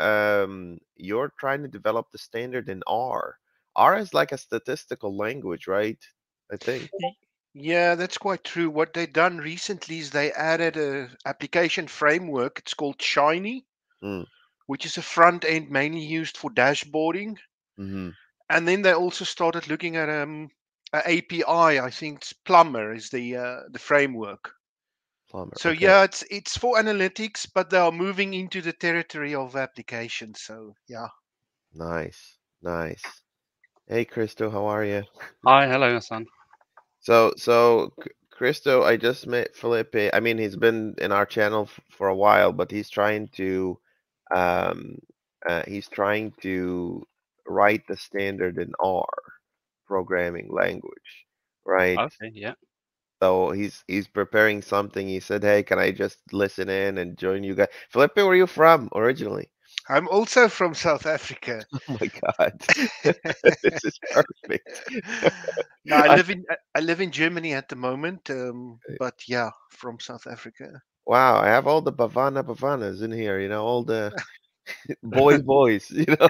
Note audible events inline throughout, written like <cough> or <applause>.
um, you're trying to develop the standard in R. R is like a statistical language, right? I think. Yeah, that's quite true. What they've done recently is they added a application framework. It's called Shiny, Mm. which is a front end mainly used for dashboarding. hmm And then they also started looking at um, a API. I think it's Plumber is the uh, the framework. Plumber. So okay. yeah, it's it's for analytics, but they are moving into the territory of applications. So yeah. Nice, nice. Hey, Christo, how are you? Hi, hello, Hassan. So, so C- Christo, I just met Felipe. I mean, he's been in our channel f- for a while, but he's trying to, um, uh, he's trying to write the standard in R programming language, right? Okay, yeah. So he's he's preparing something. He said, "Hey, can I just listen in and join you guys?" Felipe, where are you from originally? I'm also from South Africa. <laughs> Oh my God, <laughs> this is perfect. <laughs> no, I live in I- live in Germany at the moment. Um, but yeah, from South Africa. Wow, I have all the Bafana Bafanas in here, you know, all the boy boys, you know.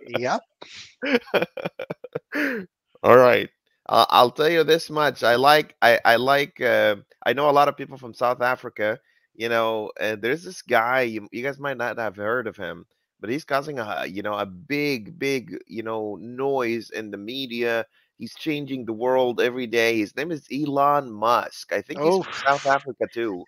Yeah. All right. I'll, I'll tell you this much. I like I I like uh, I know a lot of people from South Africa, you know, and there's this guy you, you guys might not have heard of him, but he's causing a you know a big big, you know, noise in the media. He's changing the world every day. His name is Elon Musk. I think he's Oh. from South <laughs> Africa too.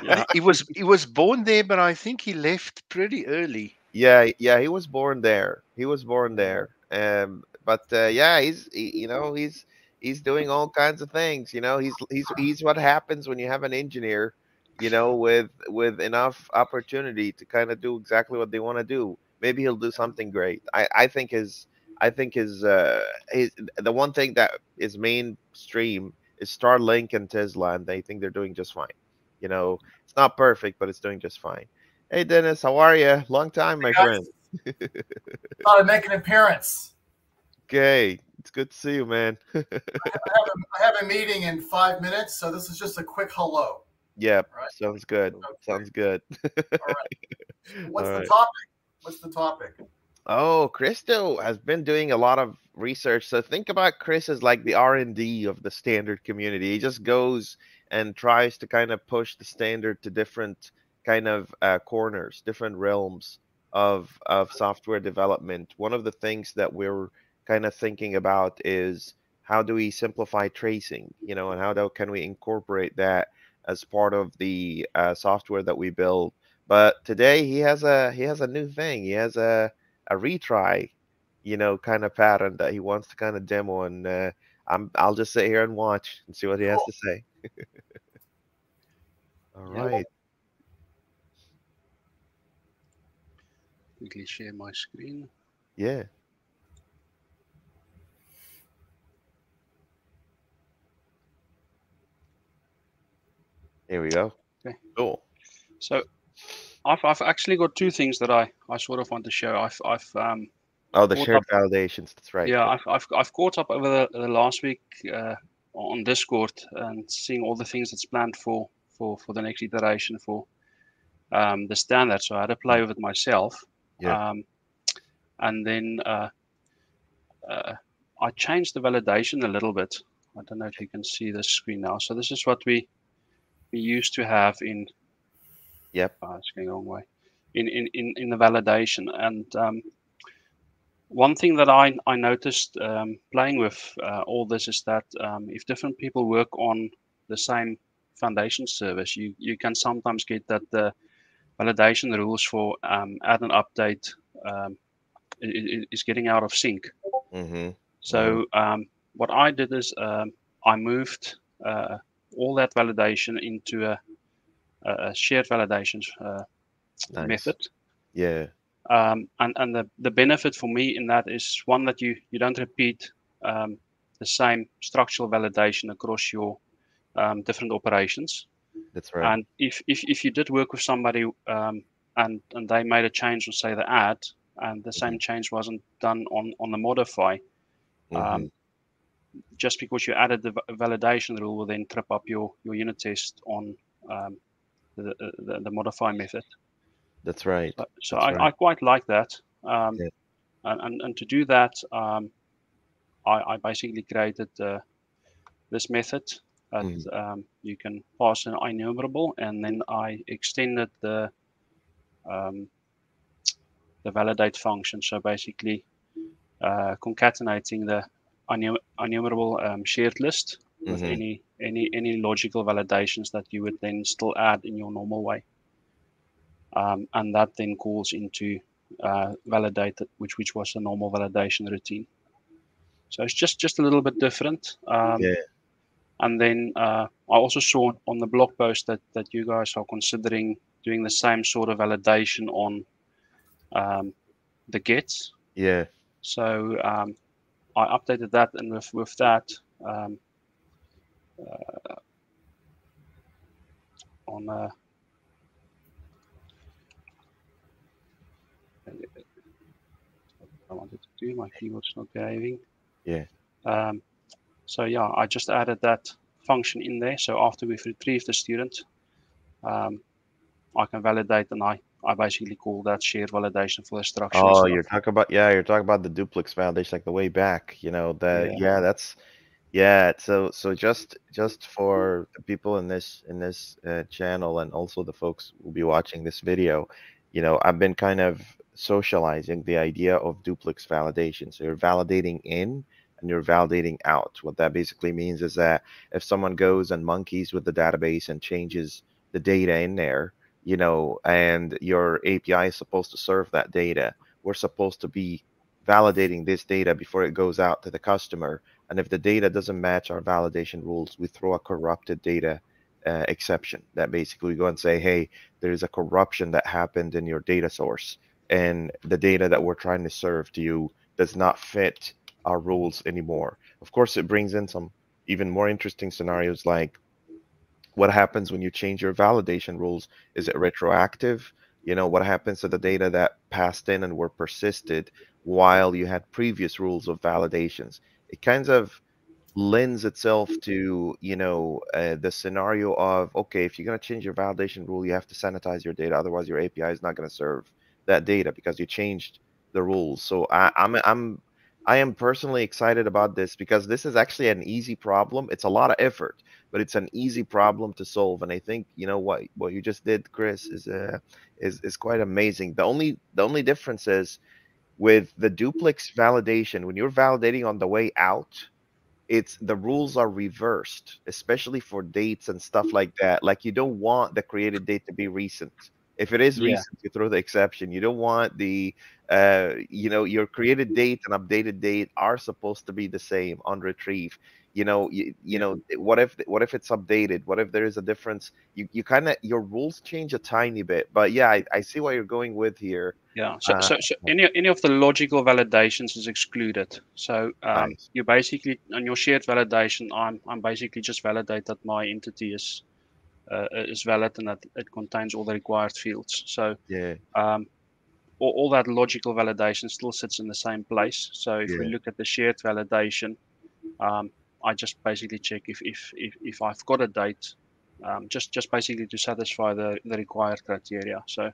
Yeah. he was he was born there, but I think he left pretty early. Yeah, yeah, he was born there. He was born there. Um, but uh, yeah, he's he, you know he's he's doing all kinds of things. You know, he's he's he's what happens when you have an engineer, you know, with with enough opportunity to kind of do exactly what they want to do. Maybe he'll do something great. I I think his I think his uh his the one thing that is mainstream is Starlink and Tesla, and they think they're doing just fine. You know, it's not perfect, but it's doing just fine. Hey Dennis, how are you? Long time, my guys. friend. <laughs> Thought I'd make an appearance. Okay, it's good to see you, man. <laughs> I have, a, I have a meeting in five minutes, so this is just a quick hello. Yeah. Right. sounds good. Okay. Sounds good. <laughs> All right. What's All the right. topic? What's the topic? Oh, Christo has been doing a lot of research. So think about Chris as like the R and D of the standard community. He just goes and tries to kind of push the standard to different kind of uh, corners, different realms of of software development. One of the things that we're kind of thinking about is how do we simplify tracing, you know, and how do, can we incorporate that as part of the uh, software that we build. But today he has a he has a new thing. He has a a retry, you know, kind of pattern that he wants to kind of demo, and uh, I'm I'll just sit here and watch and see what he has to say. <laughs> All right. Quickly share my screen. Yeah. Here we go. Okay. Cool. So I've, I've actually got two things that I, I sort of want to show. I've, I've um, Oh, the shared up- validations. That's right. yeah, I've, I've, I've caught up over the, the last week uh, on Discord and seeing all the things that's planned for, for, for the next iteration for um, the standard. So I had to play with it myself. Yeah. Um, and then uh, uh, I changed the validation a little bit. I don't know if you can see this screen now. So this is what we we used to have in. Yep. Oh, it's going the wrong way. In in in, in the validation and. Um, one thing that I, I noticed um, playing with uh, all this is that um, if different people work on the same foundation service, you, you can sometimes get that the validation rules for um, add and update um, is getting out of sync. Mm-hmm. So um, what I did is um, I moved uh, all that validation into a, a shared validation uh, Nice. method Yeah. um, and and the, the benefit for me in that is one that you you don't repeat um, the same structural validation across your um, different operations That's right. and if, if if you did work with somebody um, and and they made a change on say the add and the same change wasn't done on on the modify Mhm. Just because you added the validation rule will then trip up your your unit test on um, the, the the modify method That's right. So, so That's I, right. I quite like that. Um, Yeah. and, and, and to do that, um, I, I basically created uh, this method that Mhm. um, you can pass an enumerable, and then I extended the um, the validate function. So basically, uh, concatenating the enumerable um, shared list with Mhm. any any any logical validations that you would then still add in your normal way um, and that then calls into uh, validated, which which was a normal validation routine. So it's just just a little bit different. Um, Yeah. And then uh, I also saw on the blog post that that you guys are considering doing the same sort of validation on um, the gets. Yeah. So um, I updated that, and with with that. Um, uh, on uh, I wanted to do. My keyboard's not behaving. Yeah. Um, so yeah, I just added that function in there. So after we've retrieved the student, um, I can validate and I, I basically call that shared validation for the structure. Oh, you're talking about yeah, you're talking about the duplex validation like the way back, you know, that Yeah. yeah, that's yeah, so so just just for the people in this in this uh, channel and also the folks who will be watching this video, you know, I've been kind of socializing the idea of duplex validation. So you're validating in and you're validating out. What that basically means is that if someone goes and monkeys with the database and changes the data in there, you know, and your API is supposed to serve that data, we're supposed to be validating this data before it goes out to the customer. And if the data doesn't match our validation rules, we throw a corrupted data uh, exception that basically we go and say, hey, there's a corruption that happened in your data source, and the data that we're trying to serve to you does not fit our rules anymore. Of course, it brings in some even more interesting scenarios like what happens when you change your validation rules? Is it retroactive? You know, what happens to the data that passed in and were persisted while you had previous rules of validations? It kind of lends itself to, you know, uh, the scenario of, okay, if you're going to change your validation rule, you have to sanitize your data. Otherwise, your API is not going to serve that data because you changed the rules. So I, I'm, I'm, I am personally excited about this because this is actually an easy problem. It's a lot of effort, but it's an easy problem to solve. And I think you know what what you just did, Chris, is uh, is is quite amazing. The only the only difference is with the duplex validation when you're validating on the way out it's the rules are reversed especially for dates and stuff like that like you don't want the created date to be recent if it is Yeah. recent you throw the exception you don't want the uh you know your created date and updated date are supposed to be the same on retrieve you know you, you know what if what if it's updated what if there is a difference you, you kind of your rules change a tiny bit but yeah I, I see what you're going with here Yeah. So, Uh, so, so any any of the logical validations is excluded. So um, Nice. you basically on your shared validation, I'm I'm basically just validate that my entity is uh, is valid and that it contains all the required fields. So yeah um, all, all that logical validation still sits in the same place. So if we look at the shared validation, um, I just basically check if if if, if I've got a date, um, just just basically to satisfy the the required criteria. So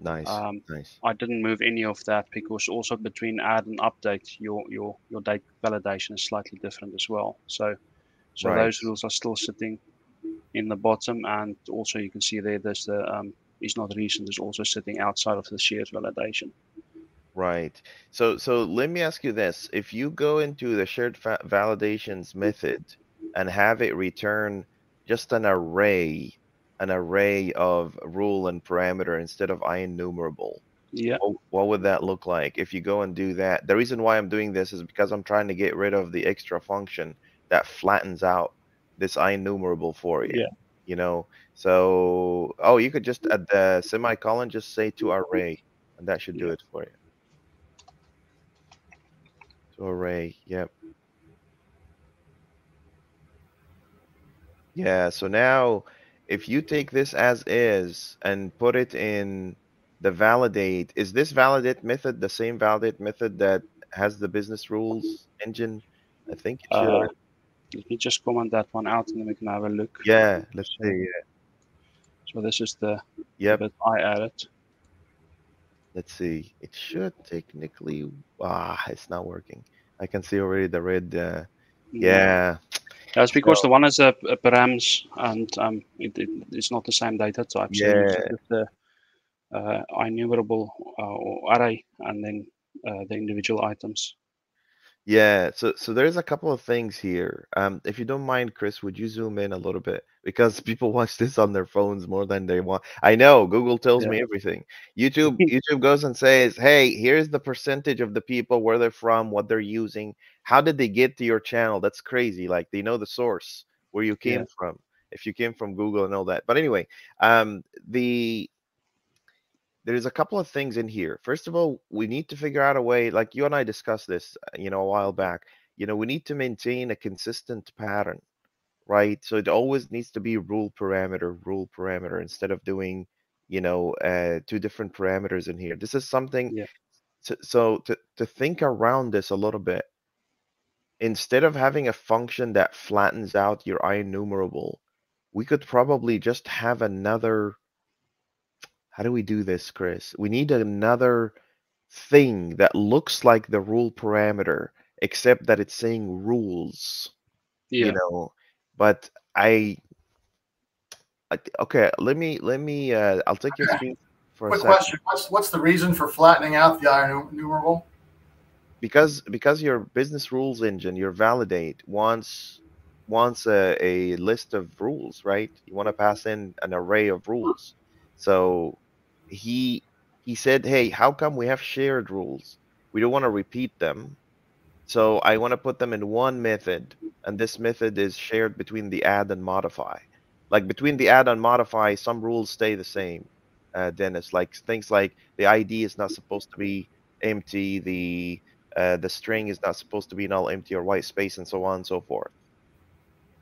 nice um, nice I didn't move any of that because also between add and update, your your your date validation is slightly different as well. So so Right. those rules are still sitting in the bottom, and also you can see there there's the um, is not recent is also sitting outside of the shared validation. Right. So so let me ask you this. If you go into the shared va- validations method and have it return just an array, an array of rule and parameter instead of IEnumerable, Yeah, what, what would that look like if you go and do that? The reason why I'm doing this is because I'm trying to get rid of the extra function that flattens out this IEnumerable for you. Yeah. You know, so oh, you could just at the semicolon just say to array, and that should do it for you. To array, yep. Yeah, so now if you take this as is and put it in the validate, is this validate method the same validate method that has the business rules engine? I think it should. uh, let me just comment that one out, and then we can have a look. yeah, let's see. So this is the Yep. bit I added. Let's see. It should technically. Ah, it's not working. I can see already the red. Uh, yeah. That's because So- the one is a, a params and um, it, it, it's not the same data type. So you Yeah. get the uh, enumerable uh, array and then uh, the individual items. Yeah, so so there's a couple of things here. Um, if you don't mind, Chris, would you zoom in a little bit? Because <laughs> people watch this on their phones more than they want. I know Google tells me everything. YouTube <laughs> YouTube goes and says, "Hey, here's the percentage of the people, where they're from, what they're using. How did they get to your channel? That's crazy. Like they know the source where you came Yeah. from. If you came from Google and all that. But anyway, um, the there's a couple of things in here. First of all, we need to figure out a way, like you and I discussed this, uh, you know, a while back. You know, we need to maintain a consistent pattern, right? So it always needs to be rule parameter, rule parameter, instead of doing, you know, uh, two different parameters in here. This is something. Yeah. So, so to to think around this a little bit, instead of having a function that flattens out your enumerable, we could probably just have another how do we do this, Chris? We need another thing that looks like the rule parameter, except that it's saying rules, Yeah. you know. But I, I okay, let me let me uh I'll take your screen for a second. question: What's what's the reason for flattening out the enumerable? because because your business rules engine your validate wants wants a, a list of rules right you want to pass in an array of rules so he he said hey how come we have shared rules? We don't want to repeat them. So i want to put them in one method and this method is shared between the add and modify. Like between the add and modify some rules stay the same uh, dennis. Like things like the id is not supposed to be empty the uh, the string is not supposed to be null empty or white space and so on and so forth.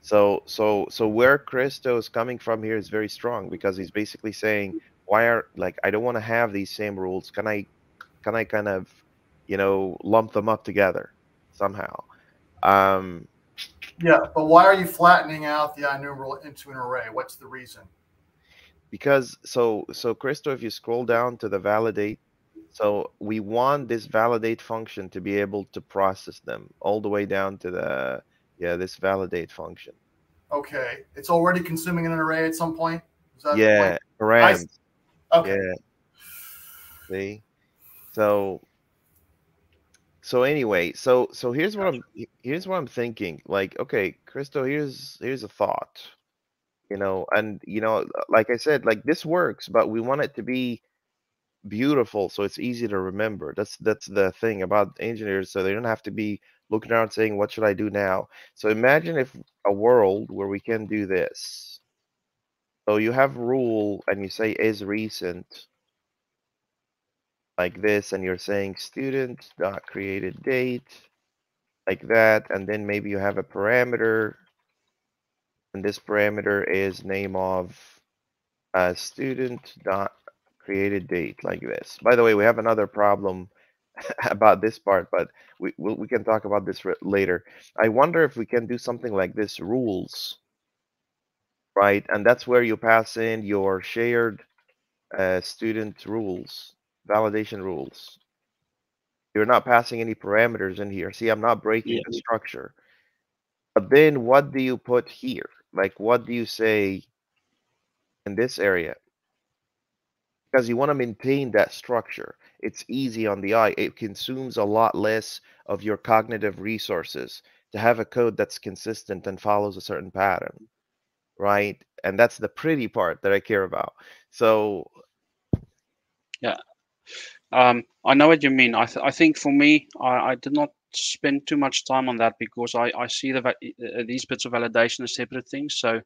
So so so where Christo is coming from here is very strong because he's basically saying why are like I don't want to have these same rules can I can I kind of you know lump them up together somehow um Yeah, but why are you flattening out the enumerable into an array? What's the reason? because so so Christo if you scroll down to the validate so we want this validate function to be able to process them all the way down to the yeah this validate function Okay, it's already consuming an array at some point. Is that the yeah params Okay. yeah. See? So so anyway so so here's what i'm here's what i'm thinking. Like okay christo here's here's a thought you know and you know like i said like this works but we want it to be beautiful so it's easy to remember. That's that's the thing about engineers so they don't have to be looking around saying what should i do now? So imagine if a world where we can do this so you have rule and you say is recent like this and you're saying student dot created date like that and then maybe you have a parameter and this parameter is name of student dot created date like this. By the way we have another problem <laughs> about this part but we we can talk about this later. I wonder if we can do something like this rules right and that's where you pass in your shared uh, student rules validation rules. You're not passing any parameters in here. See, I'm not breaking the structure. But then what do you put here? Like, what do you say in this area? Because you want to maintain that structure. It's easy on the eye. It consumes a lot less of your cognitive resources to have a code that's consistent and follows a certain pattern, right? And that's the pretty part that I care about. So, yeah, Um, I know what you mean. I, th- I think for me, I, I did not spend too much time on that because I, I see the va- these bits of validation as separate things. So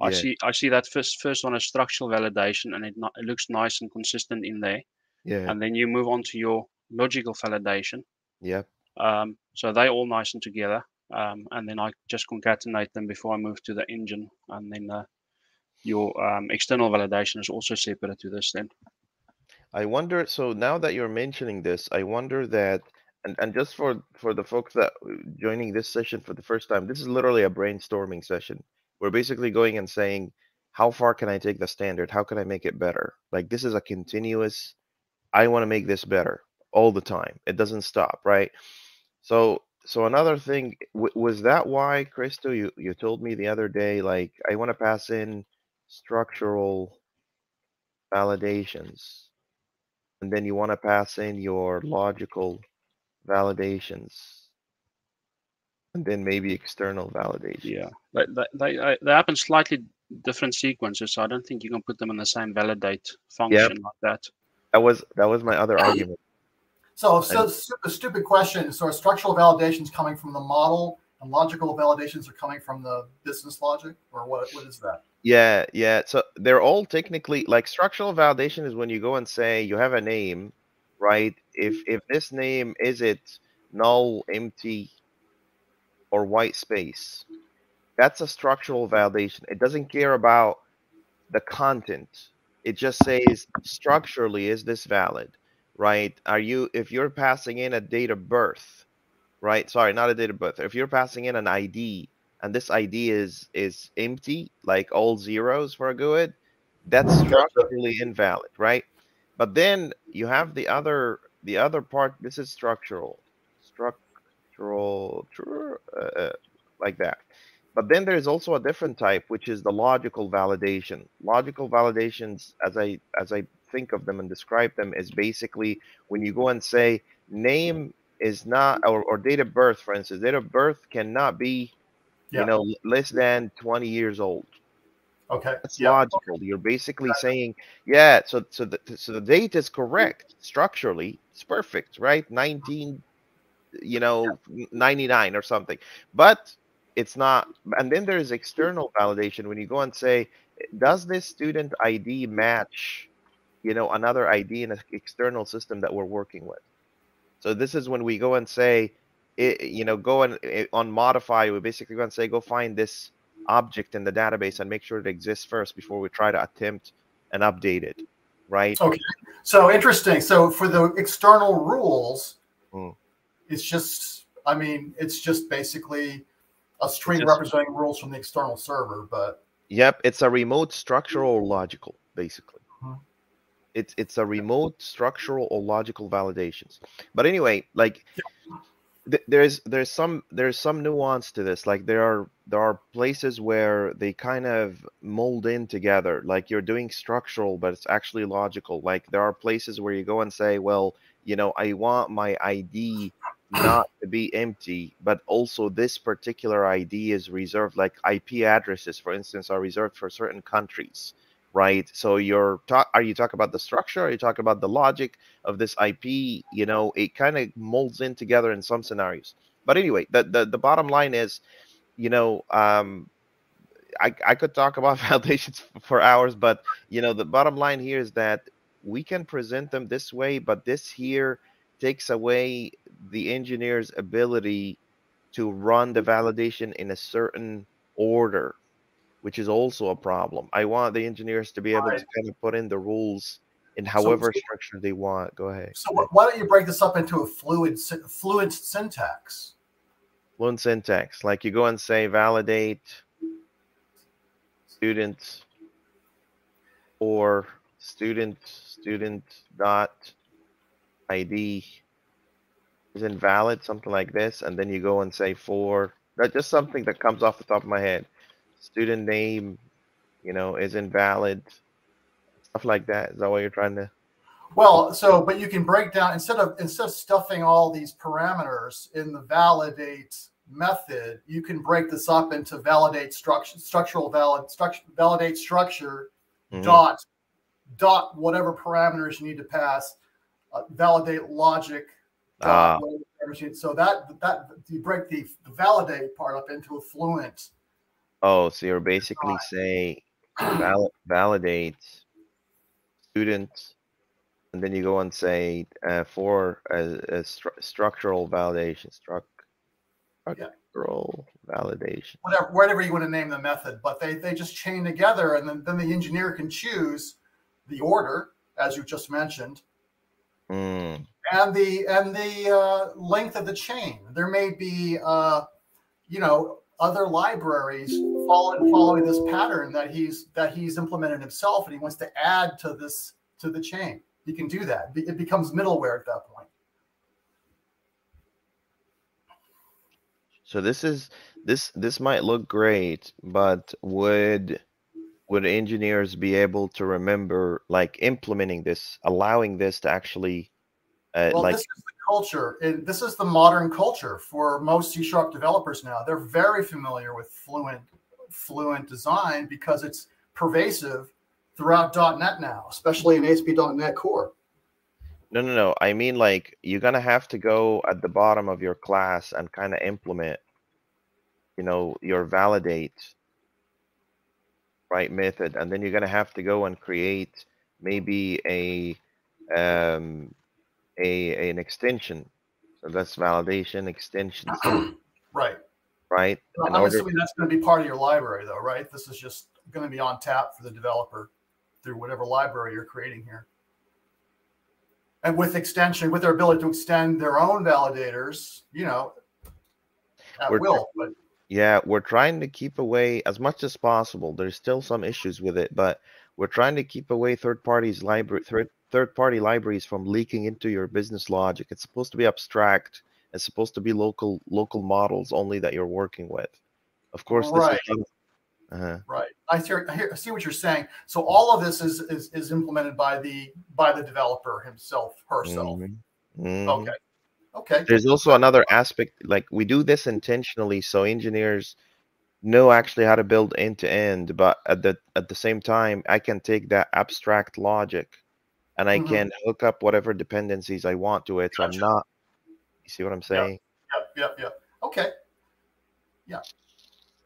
I Yeah. see I see that first first one as structural validation, and it, no- it looks nice and consistent in there. yeah, And then you move on to your logical validation. yep. Um, so they all nice and together. Um, and then I just concatenate them before I move to the engine, and then uh, your um, external validation is also separate to this. Then I wonder. So now that you're mentioning this, I wonder that, and, and just for for the folks that uh, joining this session for the first time, this is literally a brainstorming session. We're basically going and saying, how far can I take the standard? How can I make it better? Like this is a continuous I want to make this better all the time. It doesn't stop, right? So so another thing was that why Christo you you told me the other day like I want to pass in structural validations and then you want to pass in your logical validations and then maybe external validation. Yeah, they, they, they, they happen slightly different sequences, so I don't think you can put them in the same validate function yep. like that. That was that was my other <coughs> argument. So, so a stupid question. So, are structural validations coming from the model, and logical validations are coming from the business logic, or what? What is that? Yeah, yeah. So they're all technically like structural validation is when you go and say you have a name, right? If if this name is it null, empty, or white space. That's a structural validation. It doesn't care about the content. It just says structurally, is this valid? Right? Are you if you're passing in a date of birth, right? Sorry, not a date of birth. If you're passing in an ID and this ID is is empty, like all zeros for a GUID, that's structurally invalid, right? But then you have the other the other part. This is structural. Structural, uh, uh, like that. But then there's also a different type, which is the logical validation. Logical validations, as I as I think of them and describe them, is basically when you go and say name is not or, or date of birth, for instance, date of birth cannot be, yeah. you know, less than 20 years old. Okay. That's yeah. logical. You're basically saying, yeah, so so the so the date is correct structurally. It's perfect, right? 19 you know, 99 or something. But it's not. And then there's external validation when you go and say, does this student ID match, you know, another ID in an external system that we're working with? So this is when we go and say, it, you know, go and eh, on modify, we basically go and say, go find this object in the database and make sure it exists first before we try to attempt and update it, right? Okay. So interesting. So for the external rules, mm it's just, I mean, it's just basically a string just, representing rules from the external server, but. Yep, it's a remote structural logical, basically. Uh-huh. It's it's a remote structural or logical validations. But anyway, like th- there's there's some there's some nuance to this. Like there are there are places where they kind of mold in together. Like you're doing structural, but it's actually logical. Like there are places where you go and say, well, you know, I want my ID not <coughs> to be empty, but also this particular ID is reserved, like IP addresses, for instance, are reserved for certain countries, right? So you're are you talking about the structure? Are you talking about the logic of this IP? You know, it kind of molds in together in some scenarios. But anyway, the the, the bottom line is, you know, um, I I could talk <laughs> about validations for hours, but you know, the bottom line here is that we can present them this way, but this here takes away the engineer's ability to run the validation in a certain order, which is also a problem. I want the engineers to be able right. to kind of put in the rules in however so, structure they want. Go ahead. So why don't you break this up into a fluid fluid syntax? Fluent syntax, like you go and say validate student or student student dot id is invalid, something like this, and then you go and say for that just something that comes off the top of my head. Student name, you know, is invalid, stuff like that. Is that what you're trying to? Well, so but you can break down instead of instead of stuffing all these parameters in the validate method, you can break this up into validate structure, structural valid structure, validate structure mm-hmm. dot dot whatever parameters you need to pass, uh, validate logic uh, so that that you break the, the, validate part up into a fluent. Oh, so you're basically saying <clears throat> val- validate students, and then you go and say uh, for a, a stru- structural validation, struct, structural yeah. validation. Whatever, whatever you want to name the method, but they they just chain together, and then then the engineer can choose the order as you just mentioned. Mm and the and the uh, length of the chain. There may be, uh, you know, other libraries following following this pattern that he's that he's implemented himself, and he wants to add to this to the chain. He can do that. It becomes middleware at that point. So this is this this might look great, but would would engineers be able to remember like implementing this, allowing this to actually uh, well, like this is the culture. And this is the modern culture for most C sharp developers now. They're very familiar with fluent fluent design because it's pervasive throughout .NET now, especially in ASP.NET Core. No, no, no. I mean, like, you're gonna have to go at the bottom of your class and kind of implement, you know, your validate right method, and then you're gonna have to go and create maybe a um a an extension. So that's validation extension. <clears throat> right. Right. Well, I'm order... assuming that's going to be part of your library, though, right? This is just going to be on tap for the developer through whatever library you're creating here and with extension, with their ability to extend their own validators, you know, at we're will. But yeah, we're trying to keep away as much as possible. There's still some issues with it, but we're trying to keep away third parties library third third party libraries from leaking into your business logic. It's supposed to be abstract. It's supposed to be local local models only that you're working with. Of course, right. is uh-huh. Right. I hear, I see what you're saying. So all of this is, is is implemented by the by the developer himself, herself. Mm-hmm. Mm-hmm. Okay. Okay. There's also another aspect, like we do this intentionally, so engineers know actually how to build end to end. But at the at the same time, I can take that abstract logic, and I mm-hmm. can hook up whatever dependencies I want to it. Gotcha. So I'm not. You see what I'm saying? Yep. Yep. Yep. Okay. Yeah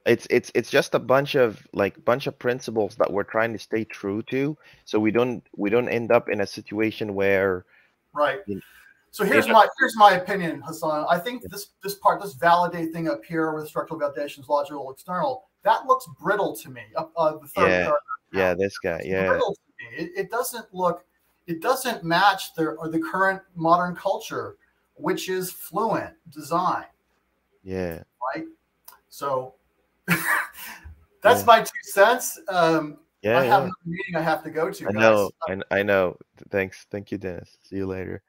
it's it's it's just a bunch of like bunch of principles that we're trying to stay true to so we don't we don't end up in a situation where right so here's my here's my opinion hassan i think this this part this validate thing up here with structural validations logical external that looks brittle to me uh, the third yeah yeah this guy yeah it, it, doesn't look it doesn't match the or the current modern culture which is fluent design yeah right so <laughs> that's yeah. my two cents. Um, yeah, I have yeah. a meeting I have to go to. I know, I, I know. Thanks, thank you, Dennis. See you later.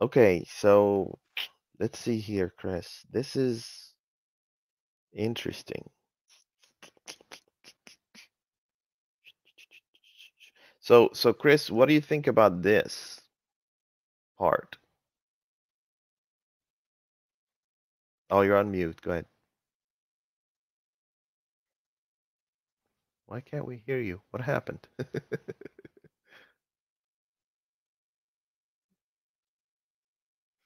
Okay, so let's see here, Chris. This is interesting. So, so Chris, what do you think about this part? Oh, you're on mute. Go ahead. Why can't we hear you? What happened? <laughs>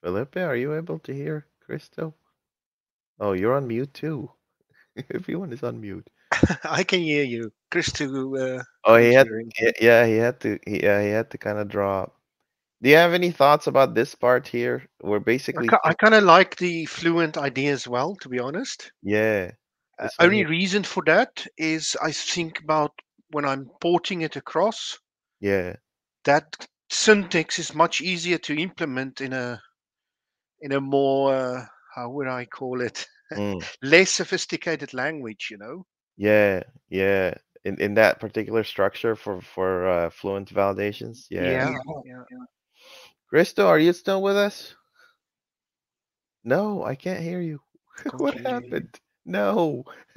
Felipe, are you able to hear Christo? Oh, you're on mute too. <laughs> Everyone is on mute. <laughs> I can hear you, Christo. Uh, oh, he had, yeah, he had to, he, yeah, he had to kind of drop. Do you have any thoughts about this part here? We're basically. I, I kind of like the fluent idea as well, to be honest. Yeah. Uh, only reason for that is I think about when I'm porting it across. Yeah. That syntax is much easier to implement in a in a more uh, how would I call it mm. <laughs> less sophisticated language, you know. Yeah, yeah. In in that particular structure for for uh, fluent validations. Yeah. Yeah. yeah. yeah. Christo, are you still with us? No, I can't hear you. <laughs> what happened? No. <laughs>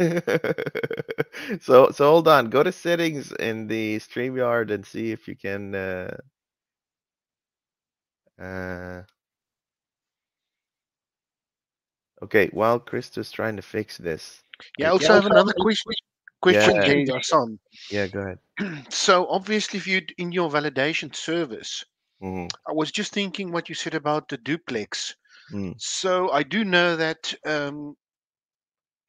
so so hold on. Go to settings in the StreamYard and see if you can uh uh Okay, while Christo's trying to fix this. Yeah, I also have another question question, yeah. Jay, son. Yeah, go ahead. <clears throat> so obviously if you in your validation service, mm-hmm. I was just thinking what you said about the duplex. Mm. So I do know that um,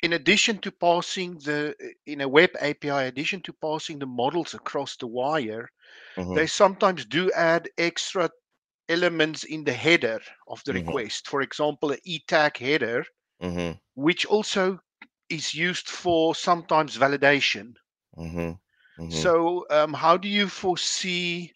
in addition to passing the in a web API, addition to passing the models across the wire, mm-hmm. they sometimes do add extra elements in the header of the mm-hmm. request. For example, an e-tag header, mm-hmm. which also is used for sometimes validation. Mm-hmm. Mm-hmm. So, um, how do you foresee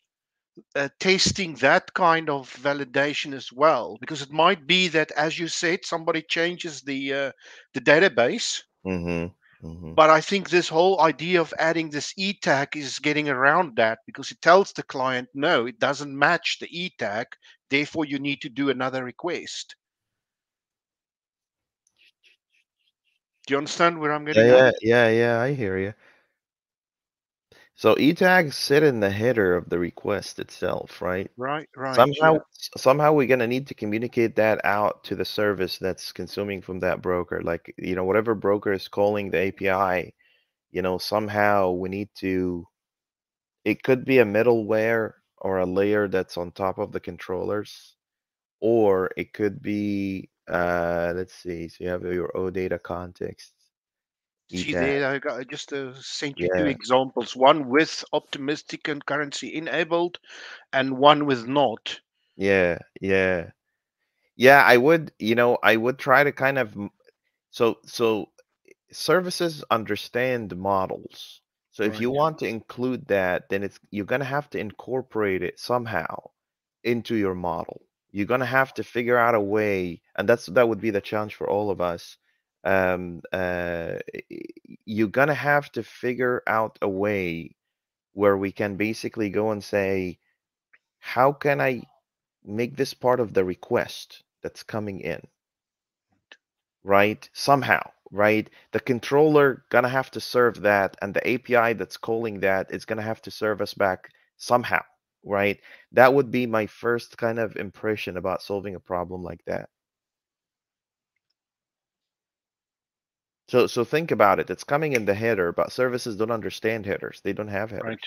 uh, testing that kind of validation as well because it might be that as you said somebody changes the uh, the database mm-hmm. Mm-hmm. But I think this whole idea of adding this E tag is getting around that because it tells the client, no, it doesn't match the E tag. Therefore, you need to do another request. Do you understand where I'm getting yeah, at? Yeah, yeah, I hear you. So E tags sit in the header of the request itself, right? Right, right. Somehow, yeah. somehow we're gonna need to communicate that out to the service that's consuming from that broker. Like, you know, whatever broker is calling the API, you know, somehow we need to. It could be a middleware or a layer that's on top of the controllers, or it could be. Uh, let's see. So you have your OData context See there, I got I just uh, sent you two examples. One with optimistic concurrency enabled, and one with not. Yeah, yeah, yeah. I would, you know, I would try to kind of, so so services understand models. So if you want to include that, then it's you're gonna have to incorporate it somehow into your model. You're gonna have to figure out a way, and that's that would be the challenge for all of us um, uh, you're gonna have to figure out a way where we can basically go and say, how can I make this part of the request that's coming in? Right? Somehow, right? The controller gonna have to serve that, and the API that's calling that is gonna have to serve us back somehow, right? That would be my first kind of impression about solving a problem like that. So so think about it. It's coming in the header, but services don't understand headers. They don't have headers. Right.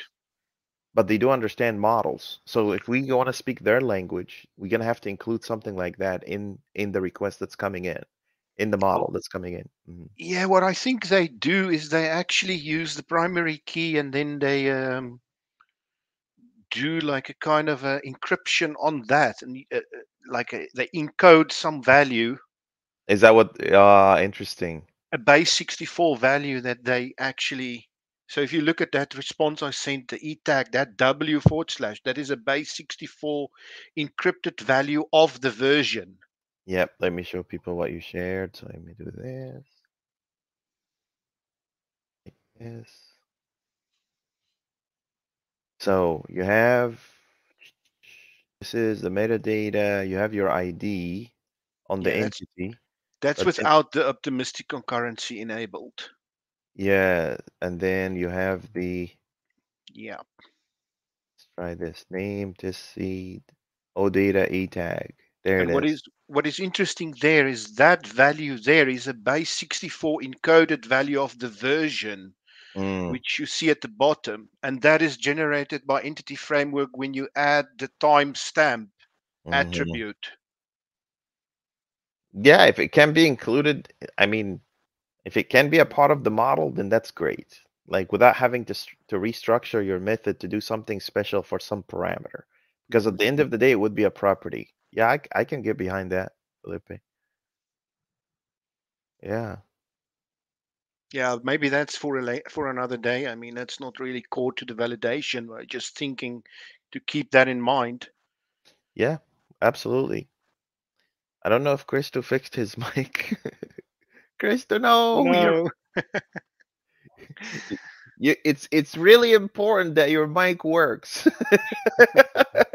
But they do understand models. So if we want to speak their language, we're gonna have to include something like that in in the request that's coming in, in the model that's coming in. Mm-hmm. Yeah, what I think they do is they actually use the primary key and then they um, do like a kind of a encryption on that, and uh, uh like a, they encode some value. Is that what? Uh, interesting a base 64 value that they actually so if you look at that response I sent the e tag that w forward slash that is a base 64 encrypted value of the version. Yep, let me show people what you shared. So let me do this. Yes. So you have this is the metadata. You have your ID on the yeah, entity. That's without the optimistic concurrency enabled. Yeah, and then you have the Yeah. let's try this name to seed OData E tag. There And it what is. what is interesting there is that value there is a base 64 encoded value of the version, Mm, which you see at the bottom, and that is generated by Entity Framework when you add the timestamp mhm. attribute. Yeah, if it can be included, I mean, if it can be a part of the model, then that's great. Like without having to to restructure your method to do something special for some parameter. Because at the end of the day, it would be a property. Yeah, I, I can get behind that, Felipe. Yeah. Yeah, maybe that's for a for another day. I mean, that's not really core to the validation. But just thinking to keep that in mind. Yeah, absolutely. I don't know if Christo fixed his <laughs> mic. Christo, no. No. <laughs> you, it's it's really important that your mic works. <laughs>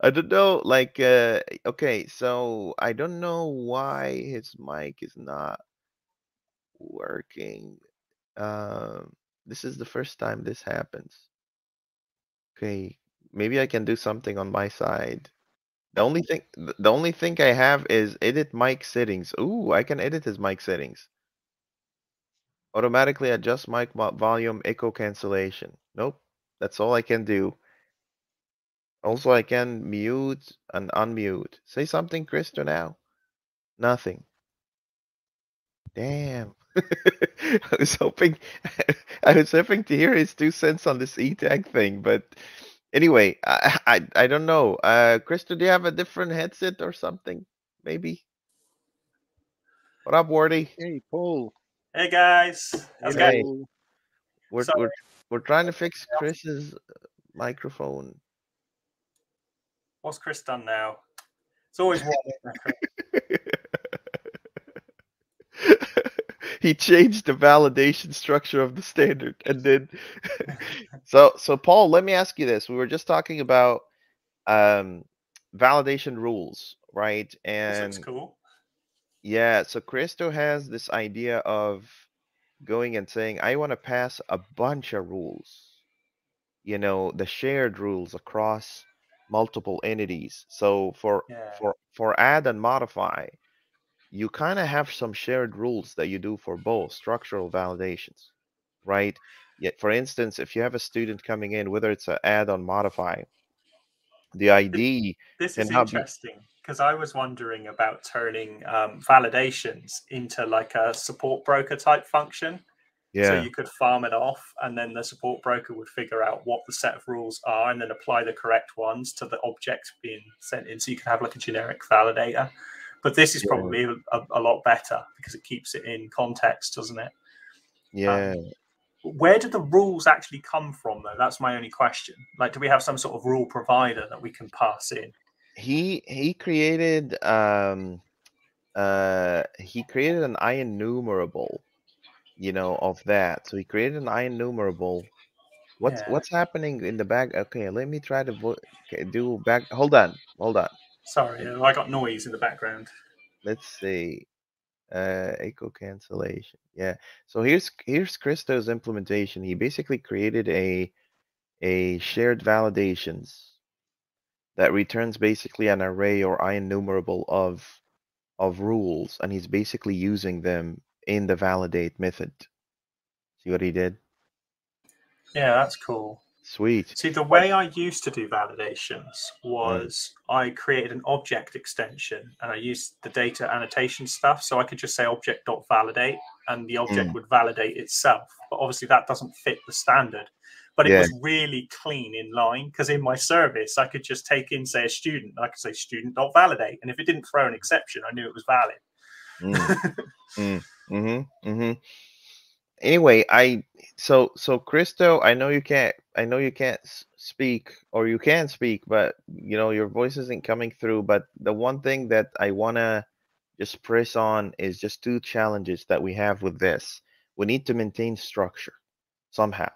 I don't know, like, uh, okay, so I don't know why his mic is not working. Um, this is the first time this happens. Okay, maybe I can do something on my side. The only thing the only thing I have is edit mic settings. Ooh, I can edit his mic settings. Automatically adjust mic volume echo cancellation. Nope. That's all I can do. Also, I can mute and unmute. Say something, Christo, now. Nothing. Damn. <laughs> I was hoping <laughs> I was hoping to hear his two cents on this E-tag thing, but Anyway, I, I I don't know. Uh, Christo, do you have a different headset or something? Maybe. What up, Wardy? Hey, Paul. Hey guys. How's hey. We're, we're we're trying to fix Chris's uh, microphone. What's Chris done now? It's always <laughs> one. <laughs> he changed the validation structure of the standard and then <laughs> so so paul let me ask you this we were just talking about um validation rules right and looks cool. yeah so christo has this idea of going and saying i want to pass a bunch of rules you know the shared rules across multiple entities so for Yeah. for for add and modify you kind of have some shared rules that you do for both structural validations, right? Yet, for instance, if you have a student coming in, whether it's an add on modify, the ID This is interesting because I was wondering about turning um, validations into like a support broker type function. So you could farm it off, and then the support broker would figure out what the set of rules are, and then apply the correct ones to the object being sent in. So you could have like a generic validator. But this is Yeah. probably a, a lot better because it keeps it in context, doesn't it? yeah. Where do the rules actually come from, though? That's my only question. Like, do we have some sort of rule provider that we can pass in? he he created um uh he created an IEnumerable, you know, of that. So he created an IEnumerable. What's Yeah. what's happening in the back? Okay, let me try to vo- okay, do back. Hold on, hold on. Sorry, I got noise in the background. let's see uh echo cancellation yeah so here's here's christo's implementation he basically created a a shared validations that returns basically an array or IEnumerable of of rules and he's basically using them in the validate method see what he did Yeah, that's cool. sweet See, the way I used to do validations Mm. was I created an object extension and I used the data annotation stuff. So I could just say object.validate and the object Mm. would validate itself. But obviously, that doesn't fit the standard. But it Yeah. was really clean in line because in my service, I could just take in, say, a student. I could say student.validate. And if it didn't throw an exception, I knew it was valid. Mm. <laughs> mm, mm-hmm, mm-hmm. Anyway, I so so Christo, I know you can't I know you can't speak or you can speak, but you know your voice isn't coming through. But the one thing that I wanna just press on is just two challenges that we have with this. We need to maintain structure somehow.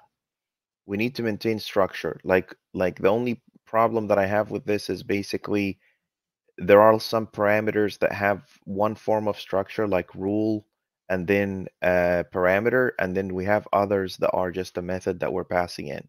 We need to maintain structure. Like like the only problem that I have with this is basically there are some parameters that have one form of structure like rule and then a parameter and then we have others that are just a method that we're passing in.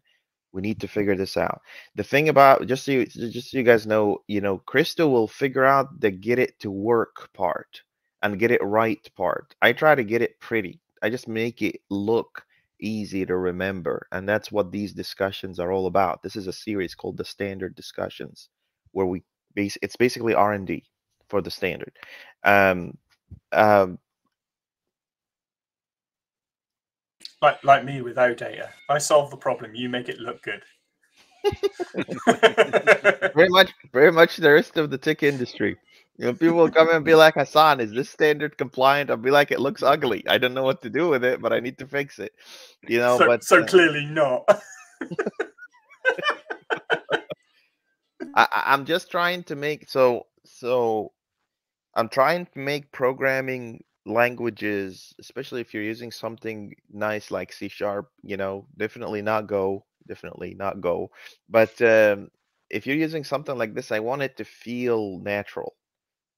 We need to figure this out. The thing about just so you just so you guys know you know Christo will figure out the get it to work part and get it right part. I try to get it pretty. I just make it look easy to remember and that's what these discussions are all about. This is a series called the standard discussions where we base it's basically r&d for the standard. Um um Like, like me with data, I solve the problem, you make it look good. <laughs> very much very much the rest of the tech industry you know people will come and be like hassan is this standard compliant i'll be like it looks ugly i don't know what to do with it but i need to fix it you know so, but so uh, clearly not. <laughs> I- i'm just trying to make so so i'm trying to make programming languages especially if you're using something nice like c sharp you know definitely not go definitely not go. But um, if you're using something like this i want it to feel natural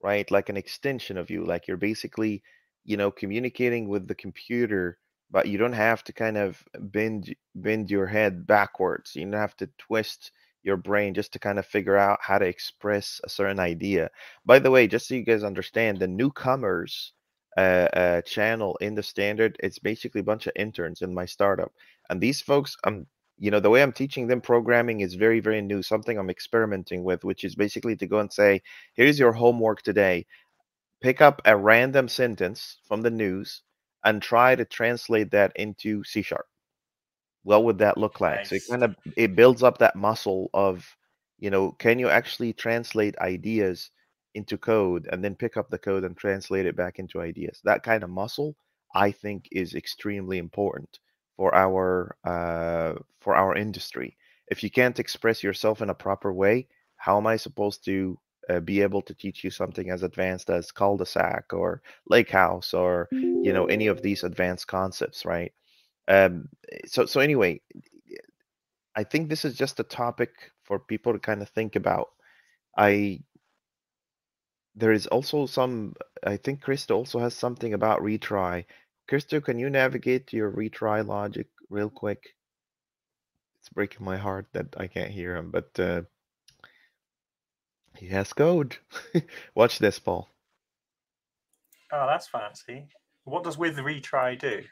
right? Like an extension of you like you're basically you know communicating with the computer but you don't have to kind of bend bend your head backwards. You don't have to twist your brain just to kind of figure out how to express a certain idea. By the way just so you guys understand the newcomers uh, uh, channel in the standard it's basically a bunch of interns in my startup. And these folks i'm you know the way i'm teaching them programming is very very new something i'm experimenting with which is basically to go and say here's your homework today. Pick up a random sentence from the news and try to translate that into c sharp. What would that look like? So it kind of it builds up that muscle of you know can you actually translate ideas into code and then pick up the code and translate it back into ideas. That kind of muscle i think is extremely important for our uh, for our industry. If you can't express yourself in a proper way how am i supposed to uh, be able to teach you something as advanced as cul-de-sac or lake house or you know any of these advanced concepts right? Um, so so anyway i think this is just a topic for people to kind of think about. I there is also some i think Christo also has something about retry Christo can you navigate to your retry logic real quick it's breaking my heart that i can't hear him but uh he has code. <laughs> Watch this, Paul. Oh, that's fancy. What does with retry do?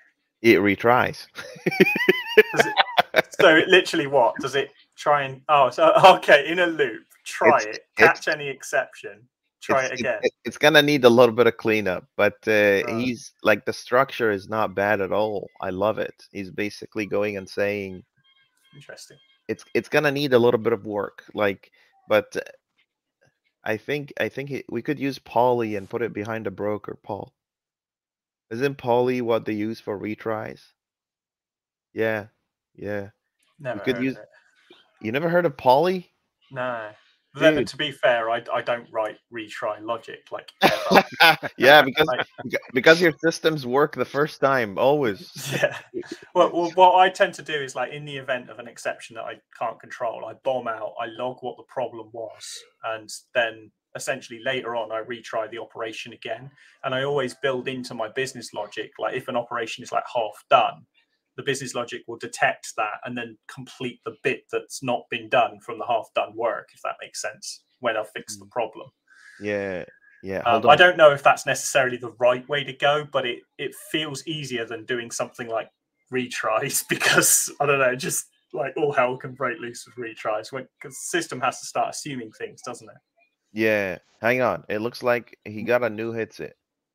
It retries. it, so it literally what does it try and oh so <laughs> okay in a loop try it's, it catch any exception try it again it, it's gonna need a little bit of cleanup but uh, right. he's like the structure is not bad at all i love it he's basically going and saying interesting it's it's gonna need a little bit of work like but I think I think it, we could use Polly and put it behind a broker, Paul. Isn't Polly what they use for retries? Yeah, yeah. Never you could use. It. You never heard of Polly? No. Then, to be fair, I, I don't write retry logic like <laughs> yeah, because like, because your systems work the first time always. <laughs> Yeah. Well, well, what I tend to do is like in the event of an exception that I can't control, I bomb out, I log what the problem was, and then essentially later on I retry the operation again. And I always build into my business logic like if an operation is like half done, the business logic will detect that and then complete the bit that's not been done from the half done work, if that makes sense, when I fix the mm. problem. Yeah. Yeah. Um, I don't know if that's necessarily the right way to go, but it, it feels easier than doing something like retries <laughs> because I don't know, just like all hell can break loose with retries when because the system has to start assuming things, doesn't it? Yeah. Hang on. It looks like he got a new headset.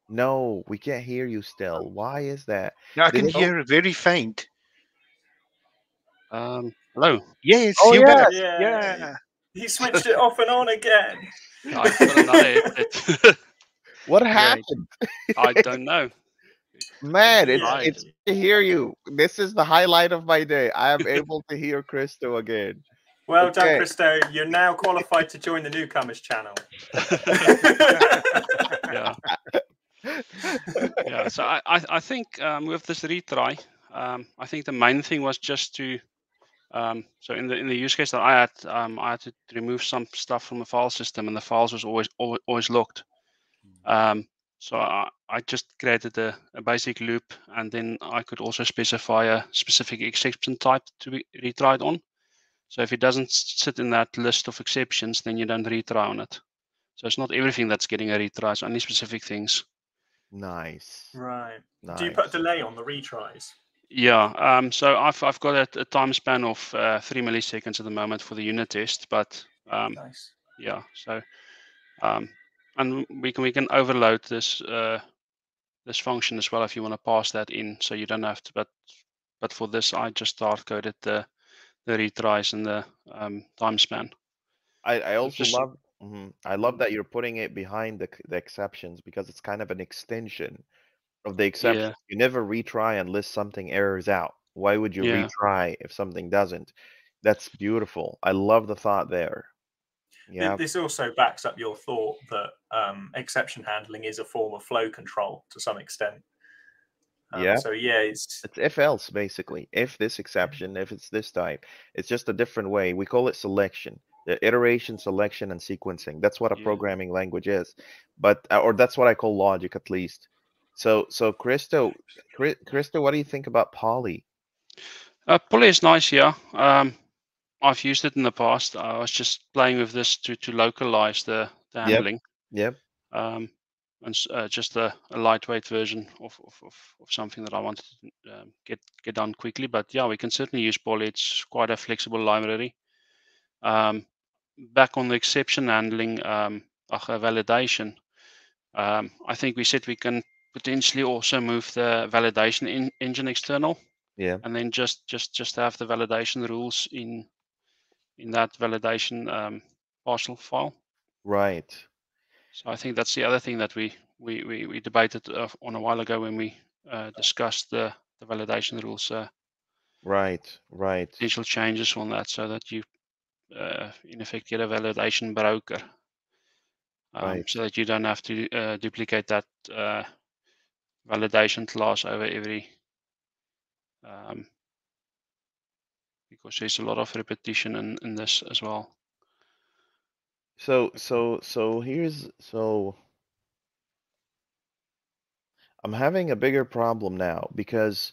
No, we can't hear you still. Why is that? No, I can hear it very faint. Um, hello. Yes, oh, yeah. better. Yeah. yeah. He switched it off and on again. <laughs> <laughs> what happened? I don't know. <laughs> Man, it's, right. it's to hear you. This is the highlight of my day. I am able to hear Christo again. Well okay. done, Christo. You're now qualified to join the newcomers channel. yeah <laughs> yeah, so I, I, think um, with this retry, um, I think the main thing was just to, um, so in the in the use case that I had, um, I had to remove some stuff from the file system, and the files was always always, always locked. Hmm. Um, so I, I just created a, a, basic loop, and then I could also specify a specific exception type to be retried on. So if it doesn't sit in that list of exceptions, then you don't retry on it. So it's not everything that's getting a retry; it's only specific things. Nice. Right. Nice. Do you put a delay on the retries? Yeah. Um, so I've I've got a, a time span of uh, three milliseconds at the moment for the unit test, but um, nice. Yeah. So, um, and we can we can overload this uh, this function as well if you want to pass that in, so you don't have to. But but for this, I just start coded the the retries and the um, time span. I I also just, love Mhm. I love that you're putting it behind the the exceptions because it's kind of an extension of the exception. Yeah. You never retry unless something errors out. Why would you Yeah. retry if something doesn't? That's beautiful. I love the thought there. Yeah. This also backs up your thought that um, exception handling is a form of flow control to some extent. Um, Yeah. So yeah, it's It's if else basically. If this exception, if it's this type, it's just a different way. We call it selection the iteration, selection, and sequencing. That's what a yeah. programming language is, but uh, or that's what I call logic at least. So, so Christo, Christo, what do you think about Polly? Uh, Polly is nice, yeah. Um, I've used it in the past. I was just playing with this to to localize the, the handling. Yep. yep. Um, and uh, just a, a, lightweight version of, of, of, of, something that I wanted to um, get get done quickly. But yeah, we can certainly use Polly. It's quite a flexible library. Um, back on the exception handling, um, validation, um, I think we said we can potentially also move the validation in, engine external. Yeah. And then just just just have the validation rules in in that validation um, partial file. Right. So I think that's the other thing that we we we, we debated uh, on a while ago when we uh, discussed the the validation rules. Uh, right. Right. Potential changes on that so that you uh, in effect get a validation broker um, Right. so that you don't have to uh, duplicate that uh, validation class over every um, because there's a lot of repetition in, in this as well. So so so here's so I'm having a bigger problem now because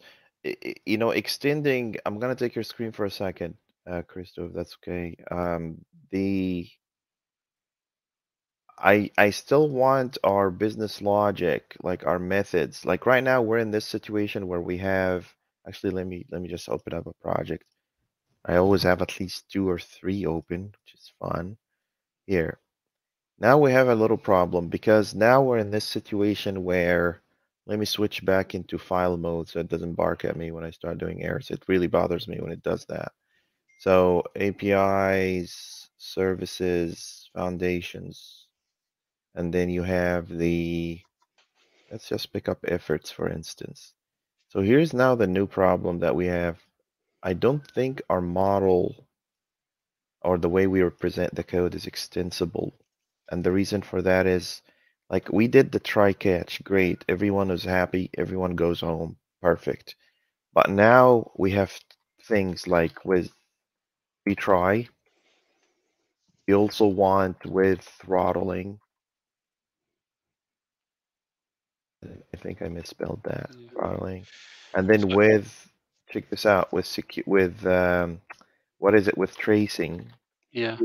you know extending I'm gonna take your screen for a second, uh that's okay. Um the I I still want our business logic, like our methods. Like right now we're in this situation where we have actually let me let me just open up a project. I always have at least two or three open, which is fun. Here. Now we have a little problem because now we're in this situation where let me switch back into file mode so it doesn't bark at me when I start doing errors. It really bothers me when it does that. So APIs, services, foundations, and then you have the, let's just pick up efforts for instance. So here's now the new problem that we have. I don't think our model or the way we represent the code is extensible. And the reason for that is like we did the try catch, great. Everyone is happy, everyone goes home, perfect. But now we have things like with retry. We also want with throttling. I think I misspelled that Yeah. throttling. And then with check this out with secu- with um what is it with tracing? Yeah.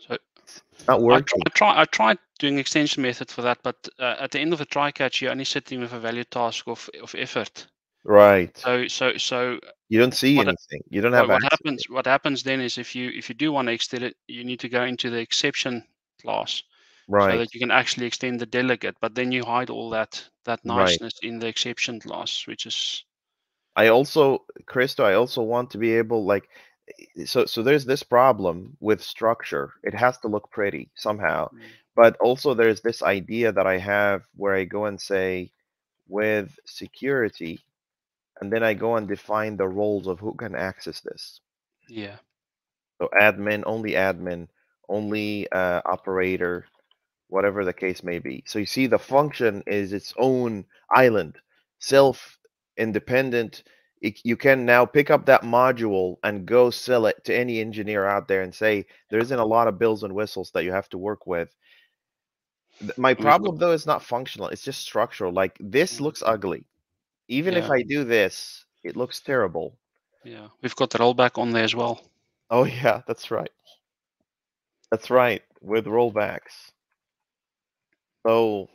So It's not I, working. I try I tried doing extension method for that, but uh, at the end of the try catch, you're only sitting with a value task of of effort. Right. So so so You don't see anything. You don't have what happens what happens then is if you if you do want to extend it, you need to go into the exception class right? so that you can actually extend the delegate. But then you hide all that that Right. niceness in the exception class, which is I also, Christo, I also want to be able like eh, so so there's this problem with structure. It has to look pretty somehow. Mm. But also there's this idea that I have where I go and say with security and then I go and define the roles of who can access this. yeah So admin, only admin, only uh, operator, whatever the case may be. So you see, the function is its own island, self-independent. It, you can now pick up that module and go sell it to any engineer out there and say there isn't a lot of bells and whistles that you have to work with. My problem though is not functional; it's just structural. Like this Mm. looks ugly. Even if I do this, it looks terrible. yeah we've got the rollback on there as well. Oh yeah, that's right. That's right, with rollbacks. So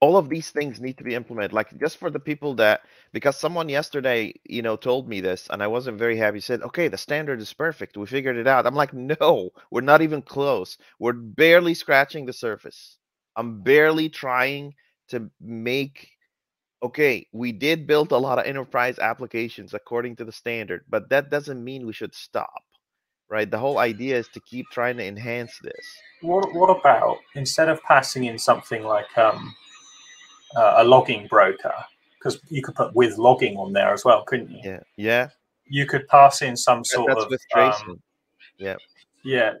all of these things need to be implemented. Like just for the people that because someone yesterday, you know, told me this and I wasn't very happy, said, Okay, the standard is perfect. We figured it out. I'm like, no, we're not even close. We're barely scratching the surface. I'm barely trying to make okay, we did build a lot of enterprise applications according to the standard, but that doesn't mean we should stop, right? The whole idea is to keep trying to enhance this. What What about instead of passing in something like um, uh, a logging broker, because you could put with logging on there as well, couldn't you? Yeah, yeah. You could pass in some sort That's of with um, yeah, yeah.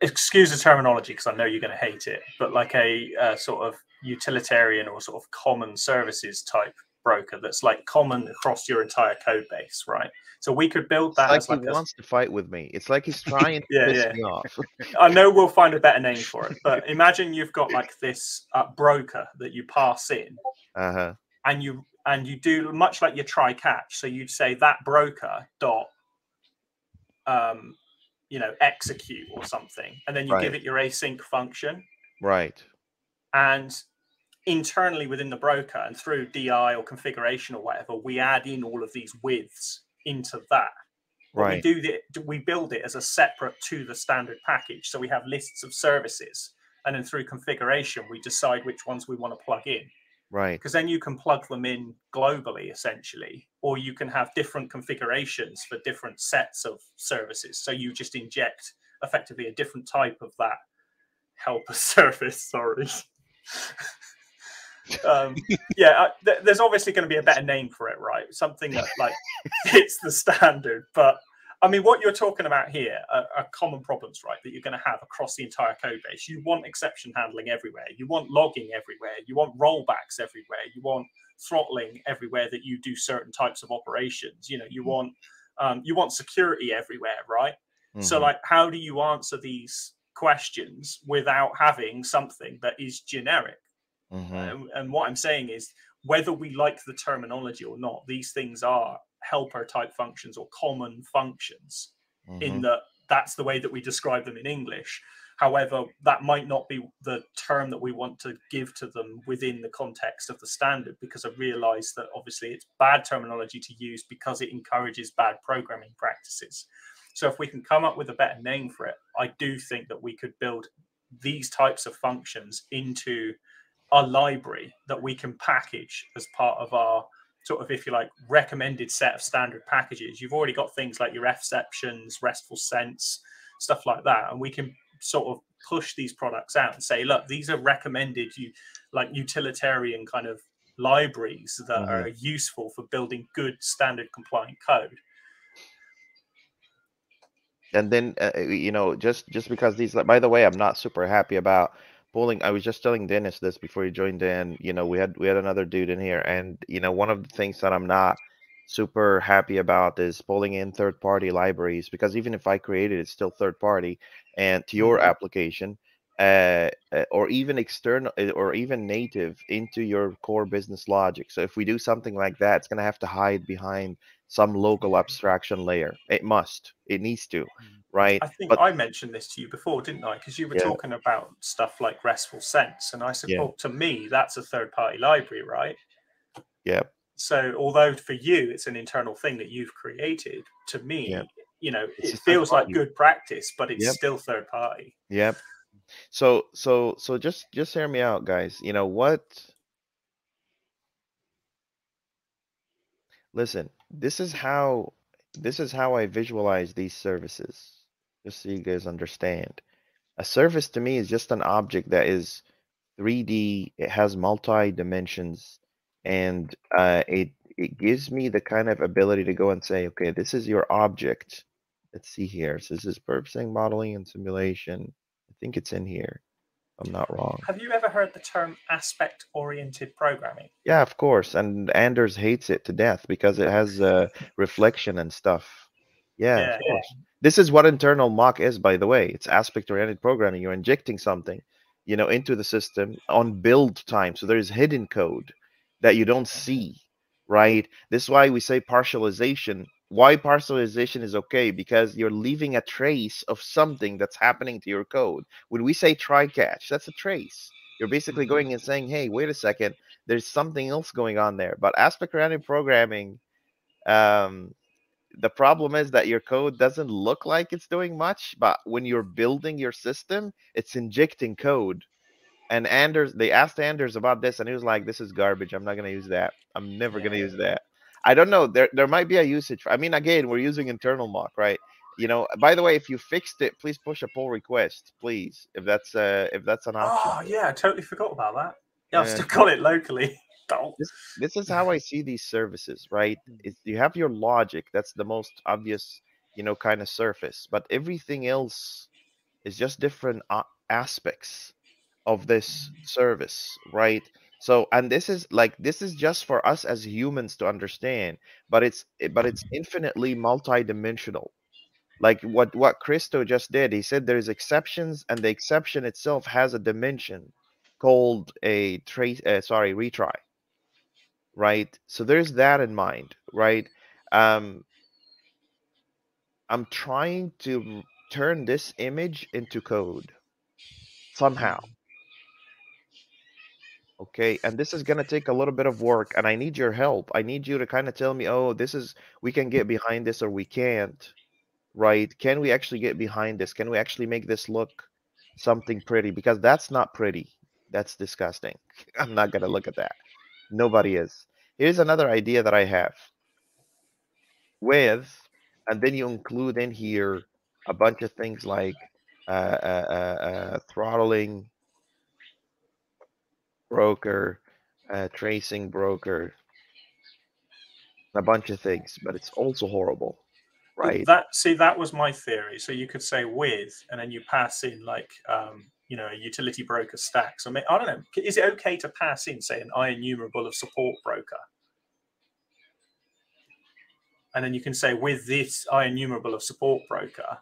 Excuse the terminology because I know you're going to hate it, but like a uh, sort of utilitarian or sort of common services type broker that's like common across your entire code base, right? So we could build it's that like he like a, wants to fight with me. It's like he's <laughs> trying to Yeah, piss yeah. me off. <laughs> I know we'll find a better name for it, but <laughs> imagine you've got like this uh, broker that you pass in, Uh huh. and you and you do much like your try catch. So you'd say that broker dot, um, you know, execute or something, and then you give it your async function, Right. and internally within the broker and through DI or configuration or whatever, we add in all of these widths into that. But Right. we do the, we build it as a separate to the standard package. So we have lists of services, and then through configuration, we decide which ones we want to plug in. Right. Because then you can plug them in globally, essentially, or you can have different configurations for different sets of services. So you just inject effectively a different type of that helper <laughs> service. Sorry. Um, yeah, uh, th- there's obviously going to be a better name for it, right? Something that like <laughs> fits the standard. But I mean, what you're talking about here are, are common problems, right? That you're going to have across the entire code base. You want exception handling everywhere. You want logging everywhere. You want rollbacks everywhere. You want throttling everywhere that you do certain types of operations. You know, you mm-hmm. want um, you want security everywhere, right? Mm-hmm. So, like, how do you answer these questions without having something that is generic? Mm-hmm. Um, and what I'm saying is, whether we like the terminology or not, these things are helper type functions or common functions mm-hmm. in that that's the way that we describe them in English. However, that might not be the term that we want to give to them within the context of the standard because I realize that obviously it's bad terminology to use because it encourages bad programming practices. So if we can come up with a better name for it, I do think that we could build these types of functions into a library that we can package as part of our sort of, if you like, recommended set of standard packages. You've already got things like your exceptions, RESTFulSense, stuff like that, and we can sort of push these products out and say, look, these are recommended you like utilitarian kind of libraries that mm-hmm. are useful for building good standard compliant code and then uh, you know just just because these by the way i'm not super happy about pulling i was just telling dennis this before he joined in you know we had we had another dude in here and you know one of the things that i'm not super happy about is pulling in third party libraries because even if i created it it's still third party and to your mm-hmm. application uh, uh, or even external uh, or even native into your core business logic so if we do something like that it's going to have to hide behind some local abstraction layer. It must. It needs to, mm. right? I think but, I mentioned this to you before, didn't I? Because you were yeah. talking about stuff like RESTFulSense, and I said, yeah. well, to me, that's a third-party library, right? Yeah. So, although for you it's an internal thing that you've created, to me, yeah. you know, it's it feels like good practice, but it's yep. still third party. Yep. So, so, so just just hear me out, guys. You know what? Listen, this is how this is how I visualize these services, just so you guys understand. A service to me is just an object that is 3D. It has multi dimensions, and uh, it it gives me the kind of ability to go and say, okay, this is your object. Let's see here. So this is purposing, modeling, and simulation. I think it's in here. I'm not wrong. Have you ever heard the term aspect oriented programming? Yeah, of course. And Anders hates it to death because it has uh, reflection and stuff. Yeah, yeah, yeah, This is what InternalMock is, by the way. It's aspect oriented programming. You're injecting something, you know, into the system on build time. So there's hidden code that you don't see, right? This is why we say partialization why partialization is okay because you're leaving a trace of something that's happening to your code. When we say try catch, that's a trace. You're basically going and saying, hey, wait a second, there's something else going on there. But aspect oriented programming, um, the problem is that your code doesn't look like it's doing much, but when you're building your system, it's injecting code. And Anders, they asked Anders about this, and he was like, "This is garbage. I'm not gonna use that. I'm never yeah. gonna use that." I don't know. There there might be a usage. I mean, again, we're using InternalMock, right? You know. By the way, if you fixed it, please push a pull request, please. If that's uh if that's an option. Oh yeah, I totally forgot about that. Yeah, I've still got it locally. <laughs> this, this is how I see these services, right? Hmm. Is you have your logic. That's the most obvious, you know, kind of surface. But everything else is just different uh, aspects of this service, right? So, and this is like this is just for us as humans to understand, but it's eh, but it's infinitely multidimensional. Like what what Christo just did, he said there's exceptions, and the exception itself has a dimension called a trace. Uh, sorry, retry. Right. So there's that in mind, right? Um, I'm trying to turn this image into code somehow okay and this is going to take a little bit of work and i need your help. I need you to kind of tell me oh this is we can get behind this or we can't right? Can we actually get behind this? Can we actually make this look something pretty? Because that's not pretty. That's disgusting. <laughs> I'm not going to look at that. Nobody is. Here's another idea that i have. With and then you include in here a bunch of things like uh, uh, uh, uh throttling broker, uh, tracing broker, a bunch of things, but it's also horrible. Right. That see, that was my theory. So you could say with, and then you pass in like um, you know a utility broker stack. So I don't know. Is it okay to pass in, say, an IEnumerable of support broker? And then you can say with this IEnumerable of support broker.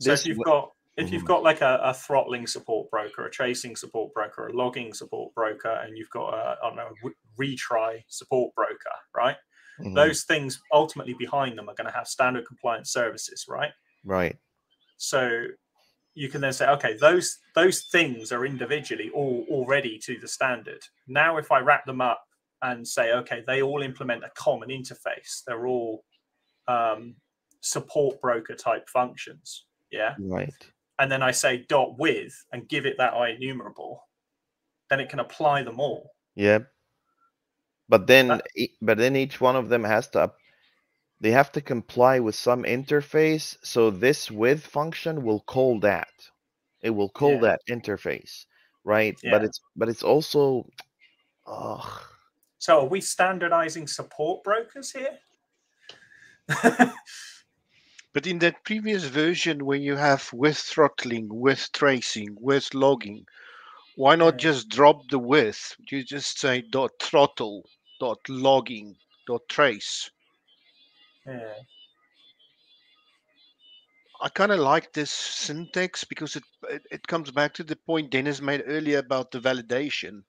So if you've got if you've mm-hmm. got like a, a, throttling support broker, a tracing support broker, a logging support broker, and you've got a I don't know a retry support broker, right? Mm-hmm. Those things ultimately behind them are going to have standard compliance services, right? Right. So you can then say, okay, those those things are individually all already to the standard. Now, if I wrap them up and say, okay, they all implement a common interface, they're all um, support broker type functions. Yeah. Right and then I say dot with and give it that IEnumerable, then it can apply them all. Yeah. But then, but then each one of them has to, they have to comply with some interface. So this with function will call that. It will call yeah. that interface, right? Yeah. But it's, but it's also, oh. So are we standardizing support brokers here? <laughs> But in that previous version, where you have with throttling, with tracing, with logging, why not just drop the with? You just say dot throttle, dot logging, dot trace. Yeah. I kind of like this syntax because it, it, it comes back to the point Dennis made earlier about the validation.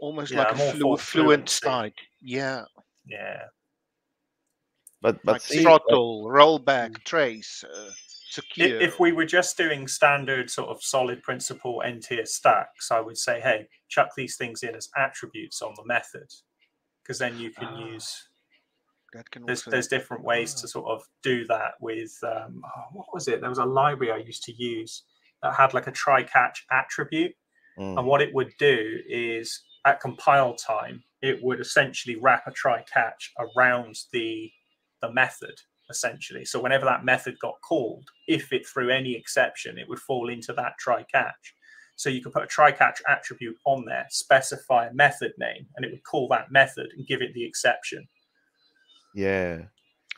Almost yeah, like a flu- fluent state. Yeah. Yeah. But but like see, throttle, rollback, mm. trace, uh, secure. If we were just doing standard sort of solid principle n tier stacks, I would say, hey, chuck these things in as attributes on the method, because then you can uh, use. That can there's, there's different ways to sort of do that with um, oh, what was it? There was a library I used to use that had like a try catch attribute, mm. and what it would do is at compile time it would essentially wrap a try catch around the the method essentially. So whenever that method got called, if it threw any exception, it would fall into that try catch. So you could put a try catch attribute on there, specify a method name, and it would call that method and give it the exception. Yeah.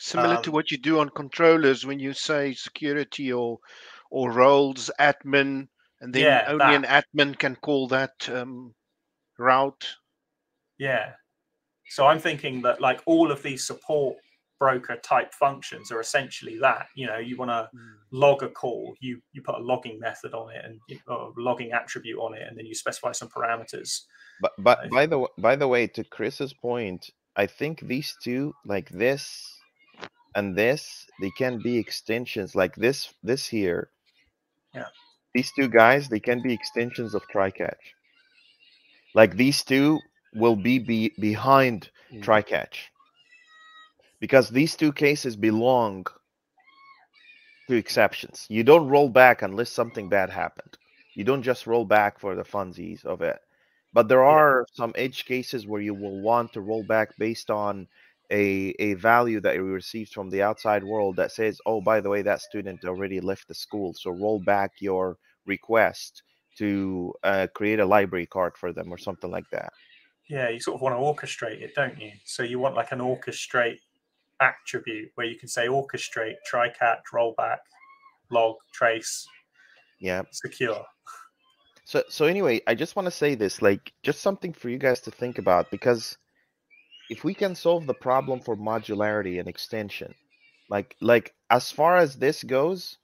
Similar um, to what you do on controllers when you say security or or roles admin, and then yeah, only that. an admin can call that um, route. Yeah. So I'm thinking that like all of these support broker type functions are essentially that you know you want to mm. log a call you you put a logging method on it and or logging attribute on it and then you specify some parameters. But but uh, by the by the way to chris's point i think these two like this and this they can be extensions like this this here. Yeah. These two guys they can be extensions of try catch like these two will be, be behind mm. try catch because these two cases belong to exceptions. You don't roll back unless something bad happened. You don't just roll back for the funsies of it. But there are some edge cases where you will want to roll back based on a, a value that you received from the outside world that says, oh, by the way, that student already left the school. So roll back your request to uh, create a library card for them or something like that. Yeah, you sort of want to orchestrate it, don't you? So you want like an orchestrate attribute where you can say orchestrate, try catch, rollback, log, trace, yeah, secure. So so anyway, I just want to say this, like just something for you guys to think about because if we can solve the problem for modularity and extension, like like as far as this goes,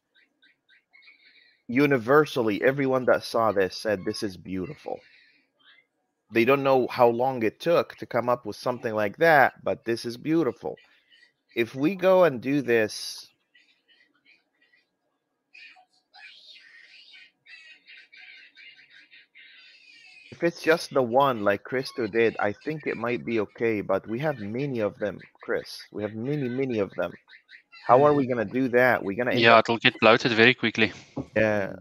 universally everyone that saw this said this is beautiful. They don't know how long it took to come up with something like that, but this is beautiful if we go and do this if it's just the one like Christo did, I think it might be okay, but we have many of them, Chris. We have many, many of them. How are we gonna do that? We're gonna Yeah, it'll get bloated very quickly. Yeah.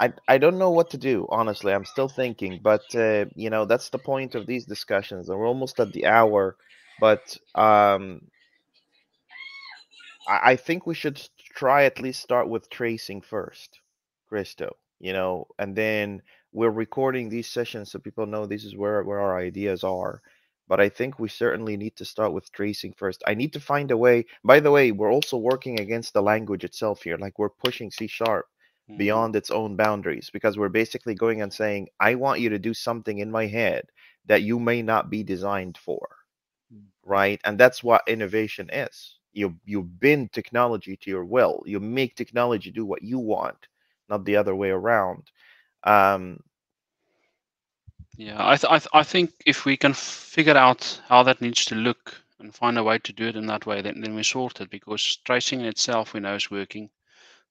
I I don't know what to do, honestly. I'm still thinking, but uh, you know, that's the point of these discussions. And we're almost at the hour, but um I, I think we should try at least start with tracing first, Christo. You know, and then we're recording these sessions so people know this is where where our ideas are but I think we certainly need to start with tracing first. I need to find a way. By the way, we're also working against the language itself here. Like we're pushing C sharp mm-hmm. beyond its own boundaries because we're basically going and saying, I want you to do something in my head that you may not be designed for. Right. And that's what innovation is. You you bend technology to your will. You make technology do what you want, not the other way around. Um, yeah, I, th- I, th- I think if we can figure out how that needs to look and find a way to do it in that way, then, then we sort it because tracing in itself we know is working.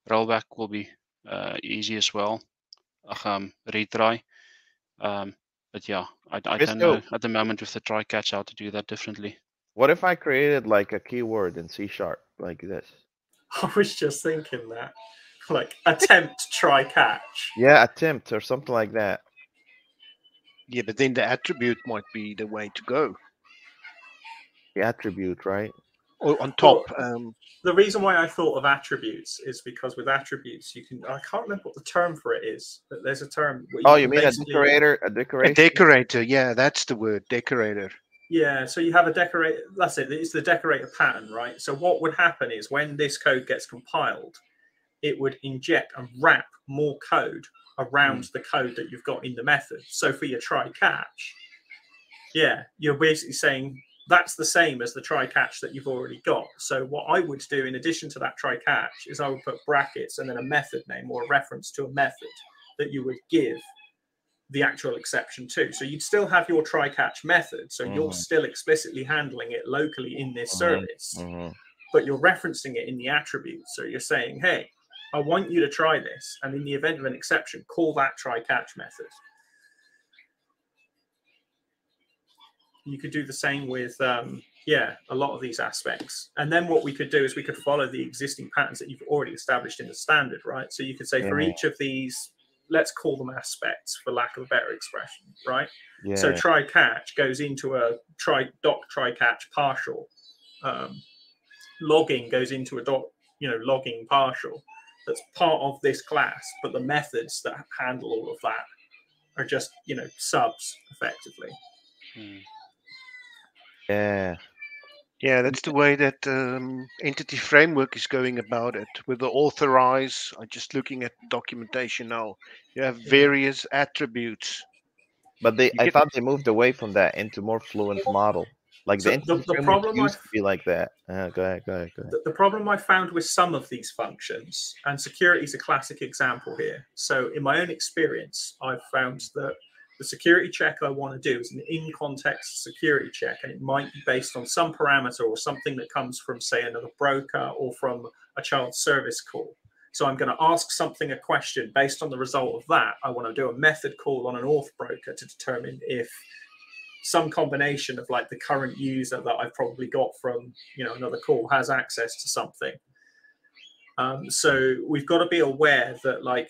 Rollback will be uh, easy as well. Um, retry. Um, but yeah, I, I don't know at the moment with the try catch how to do that differently. What if I created like a keyword in C sharp like this? <laughs> I was just thinking that. Like attempt try catch. Yeah, attempt or something like that. Yeah, but then the attribute might be the way to go. The attribute, right? Or on top. Well, um, the reason why I thought of attributes is because with attributes you can I can't remember what the term for it is, but there's a term. You oh, you mean a decorator? A decorator? A decorator, yeah, that's the word, decorator. Yeah, so you have a decorator. That's it. It's the decorator pattern, right? So what would happen is when this code gets compiled, it would inject and wrap more code around mm. the code that you've got in the method. So for your try catch, yeah, you're basically saying that's the same as the try catch that you've already got. So what I would do in addition to that try catch is I would put brackets and then a method name or a reference to a method that you would give the actual exception to. So you'd still have your try catch method. So mm. you're mm-hmm. still explicitly handling it locally in this mm. service, mm. but you're referencing it in the attributes. So you're saying, hey, I want you to try this. And in the event of an exception, call that try catch method. You could do the same with, um, yeah, a lot of these aspects. And then what we could do is we could follow the existing patterns that you've already established in the standard, right? So you could say for each of these, let's call them aspects for lack of a better expression, right? Yeah. So try catch goes into a try doc try catch partial. Um, logging goes into a doc, you know, logging partial that's part of this class, but the methods that handle all of that are just you know subs effectively. Hmm. Yeah. Yeah, that's the way that um, entity framework is going about it. With the authorize, I'm just looking at documentation now. You have various attributes. But they, I thought they moved away from that into more fluent model. Like so the, the, the problem used I, to be like that. Uh, go ahead, go ahead, go ahead. The, the, problem I found with some of these functions, and security is a classic example here. So in my own experience, I've found that the security check I want to do is an in-context security check, and it might be based on some parameter or something that comes from, say, another broker or from a child service call. So I'm going to ask something a question based on the result of that. I want to do a method call on an auth broker to determine if some combination of like the current user that I've probably got from you know another call has access to something. Um, so we've got to be aware that like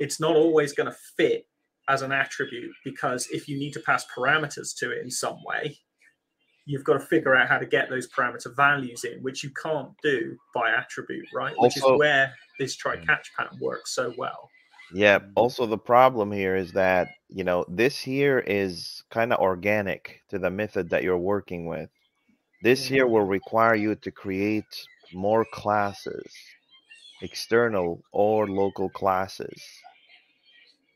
it's not always going to fit as an attribute because if you need to pass parameters to it in some way, you've got to figure out how to get those parameter values in, which you can't do by attribute, right? Also, which is where this try hmm. catch pattern works so well. Yeah. Hmm. Also, the problem here is that, you know, this here is kind of organic to the method that you're working with. This hmm. here will require you to create more classes, external or local classes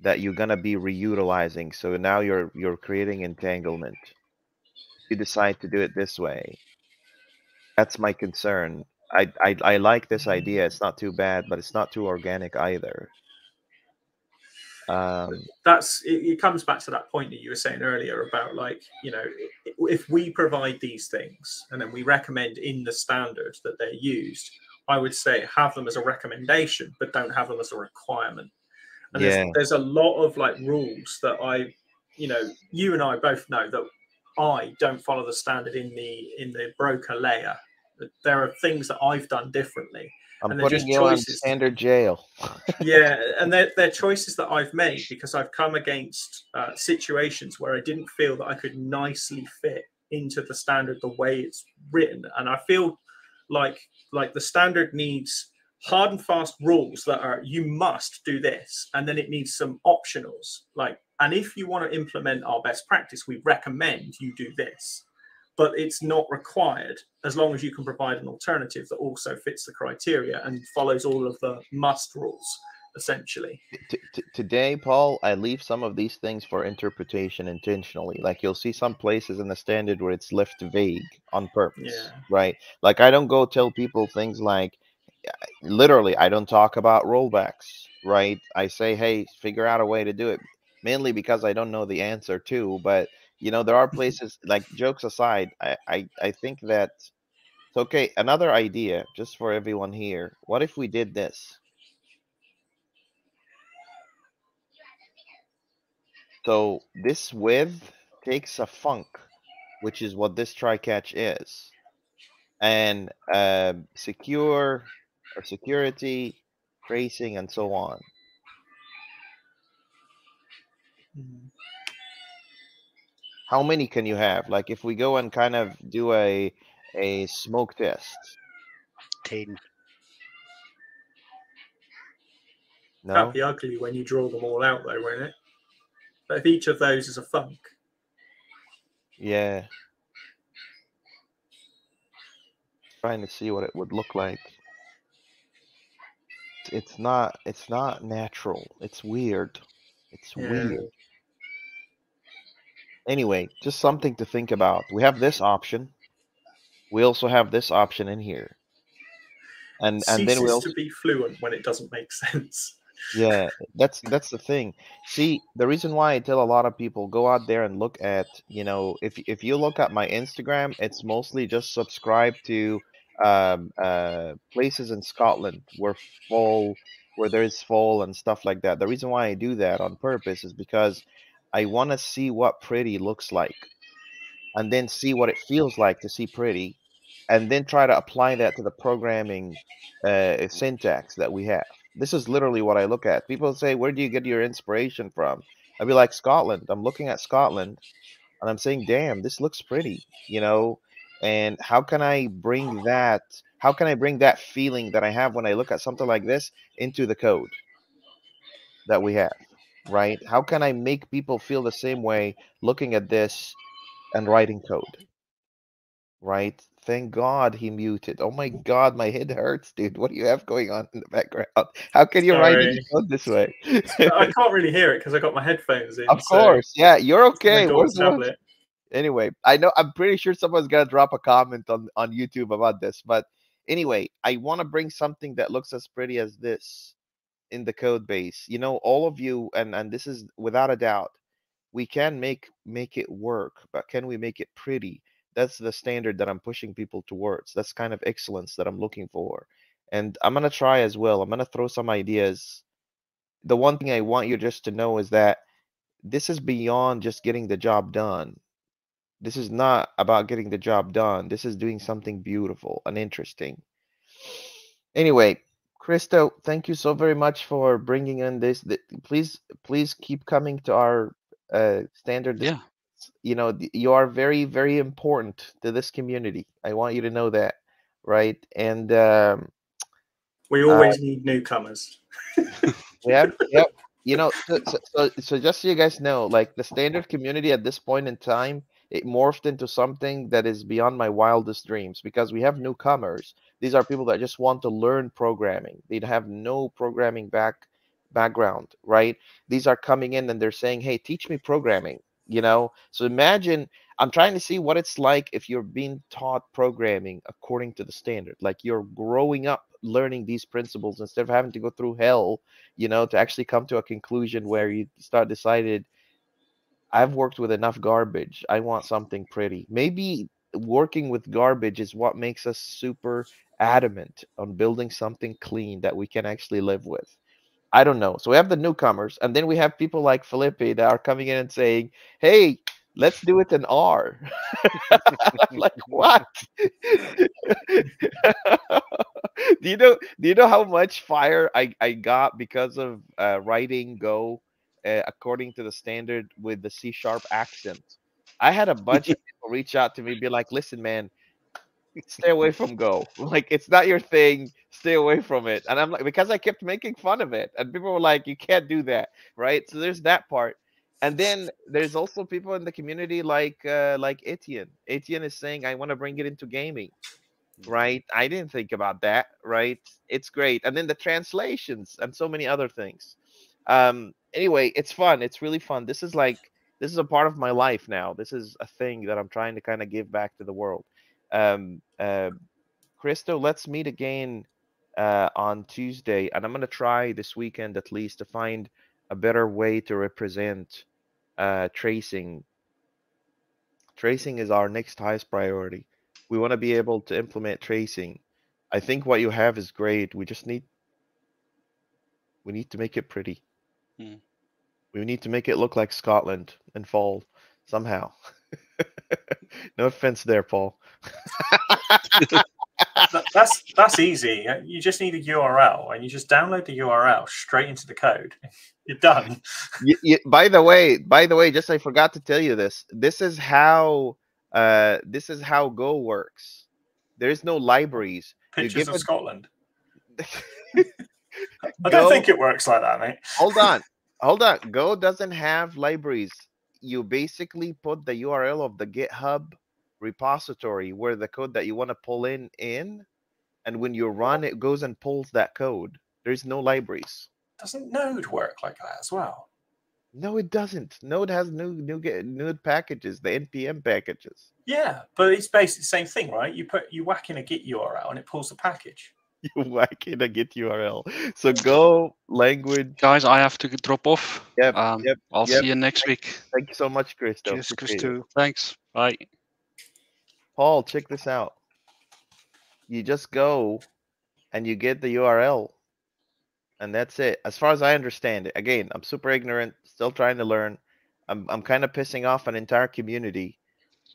that you're gonna be reutilizing. So now you're you're creating entanglement. You decide to do it this way. That's my concern. I, I I like this idea. It's not too bad, but it's not too organic either. Um, That's it, it, comes back to that point that you were saying earlier about like you know if we provide these things and then we recommend in the standard that they're used, I would say have them as a recommendation, but don't have them as a requirement. And yeah. there's, there's a lot of like rules that I, you know, you and I both know that I don't follow the standard in the in the broker layer. There are things that I've done differently I'm and putting you choices. on standard jail. <laughs> yeah, and they're, they're choices that I've made because I've come against uh, situations where I didn't feel that I could nicely fit into the standard the way it's written, and I feel like like the standard needs hard and fast rules that are you must do this and then it needs some optionals. Like and if you want to implement our best practice we recommend you do this. But it's not required as long as you can provide an alternative that also fits the criteria and follows all of the must rules essentially. T- t- today paul i leave some of these things for interpretation intentionally. Like you'll see some places in the standard where it's left vague on purpose Yeah. right? Like i don't go tell people things like literally i don't talk about rollbacks right? I say hey figure out a way to do it mainly because i don't know the answer too but you know there are places like jokes aside i i, I think that it's okay another idea just for everyone here what if we did this? So this width takes a Func which is what this try catch is and uh, secure or security tracing and so on. Mm-hmm. How many can you have? Like if we go and kind of do a a smoke test. 10. no? That'd be ugly when you draw them all out though won't it? But if each of those is a Func yeah. Trying to see what it would look like it's not it's not natural it's weird it's Yeah. weird. Anyway just something to think about we have this option. We also have this option in here. And and then we'll to be fluent when it doesn't make <laughs> sense. Yeah that's that's the thing. See the reason why i tell a lot of people go out there and look at you know if if you look at my instagram it's mostly just subscribe to um uh places in scotland where fall where there's fall and stuff like that the reason why i do that on purpose is because i want to see what pretty looks like and then see what it feels like to see pretty and then try to apply that to the programming uh, syntax that we have this is literally what I look at. People say, "Where do you get your inspiration from?" I'd be like, "Scotland." I'm looking at Scotland, and I'm saying, "Damn, this looks pretty," you know. And how can I bring that? How can I bring that feeling that I have when I look at something like this into the code that we have, right? How can I make people feel the same way looking at this and writing code, right? Thank God he muted. Oh my God, my head hurts, dude. What do you have going on in the background? How can you write it code this way? <laughs> I can't really hear it because I got my headphones in. of so course, yeah, you're okay. Where's tablet. Anyway, I know I'm pretty sure someone's gonna drop a comment on on YouTube about this, but anyway, I want to bring something that looks as pretty as this in the code base. You know, all of you, and and this is without a doubt, we can make make it work, but can we make it pretty? That's the standard that I'm pushing people towards. That's kind of excellence that I'm looking for, and I'm gonna try as well. I'm gonna throw some ideas. The one thing I want you just to know is that this is beyond just getting the job done this is not about getting the job done. This is doing something beautiful and interesting. Anyway, Christo, thank you so very much for bringing in this. Please, please keep coming to our uh, standard. Yeah. You know, you are very, very important to this community. I want you to know that, right? And um, We always need newcomers. <laughs> yeah, yep. You know, so, so, so, so just so you guys know, like the standard community at this point in time, it morphed into something that is beyond my wildest dreams because we have newcomers. These are people that just want to learn programming. They have no programming back background, right? These are coming in and they're saying, "Hey, teach me programming." You know, so imagine I'm trying to see what it's like if you're being taught programming according to the standard. Like you're growing up learning these principles instead of having to go through hell, you know, to actually come to a conclusion where you start decided I've worked with enough garbage. I want something pretty. Maybe working with garbage is what makes us super adamant on building something clean that we can actually live with. I don't know. So we have the newcomers, and then we have people like Felipe that are coming in and saying, "Hey, let's do it in R." <laughs> Like what? <laughs> do you know? Do you know how much fire I I got because of uh, writing Go uh, according to the standard with the C sharp accent? I had a bunch of <laughs> people reach out to me, be like, "Listen, man." stay away from Go. <laughs> Like it's not your thing. Stay away from it. And I'm like, because I kept making fun of it, and people were like, you can't do that, right? So there's that part. And then there's also people in the community like uh, like Etienne. Etienne is saying, I want to bring it into gaming, right? I didn't think about that, right? It's great. And then the translations and so many other things. Um, anyway, it's fun. It's really fun. This is like this is a part of my life now. This is a thing that I'm trying to kind of give back to the world. Um, uh, Christo, let's meet again uh, on Tuesday, and I'm gonna try this weekend at least to find a better way to represent uh, tracing. Tracing is our next highest priority. We want to be able to implement tracing. I think what you have is great. We just need we need to make it pretty. Hmm. We need to make it look like Scotland and fall somehow. <laughs> no offense there, Paul. That's that's easy. Uh, You just need a URL, and you just download the URL straight into the code. <laughs> You're done. Y- y- by the way, by the way, just I forgot to tell you this. This is how uh this is how Go works. There's no libraries. You Pictures give of it- Scotland. <laughs> I don't think it works like that, mate. hold on hold on go doesn't have libraries you basically put the url of the github repository where the code that you want to pull in in and when you run it goes and pulls that code there's no libraries Doesn't Node work like that as well? no it doesn't node has new new node packages the npm packages Yeah, but it's basically the same thing, right? You put you whack in a Git URL and it pulls the package. <laughs> you whack in a git url so go language Guys, I have to drop off. Yep, Um, yep, I'll yep. see you next week. thank you so much christo Cheers. Christo. Thanks. Bye. Paul, check this out. You just go and you get the URL, and that's it. As far as I understand it, again, I'm super ignorant, still trying to learn. I'm I'm kind of pissing off an entire community,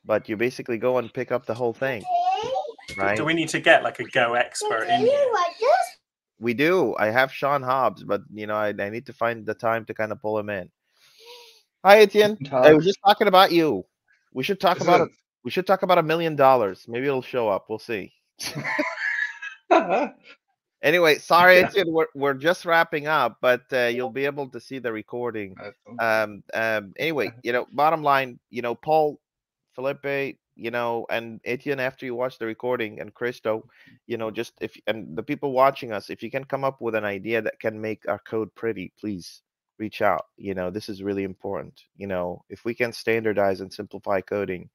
but you basically go and pick up the whole thing, right? Do we need to get like a Go expert in here? We do. I have Sean Hobbs, but you know, I, I need to find the time to kind of pull him in. Hi, Etienne. I was just talking about you. We should talk Is about it? it. We should talk about a million dollars. Maybe it'll show up. We'll see. <laughs> Anyway, sorry, Etienne, we're, we're just wrapping up, but uh, you'll be able to see the recording. Um, um, anyway, <laughs> you know, bottom line, you know, Paul, Felipe, you know, and Etienne, after you watch the recording, and Christo, you know, just if and the people watching us, if you can come up with an idea that can make our code pretty, please reach out. You know, this is really important. You know, if we can standardize and simplify coding,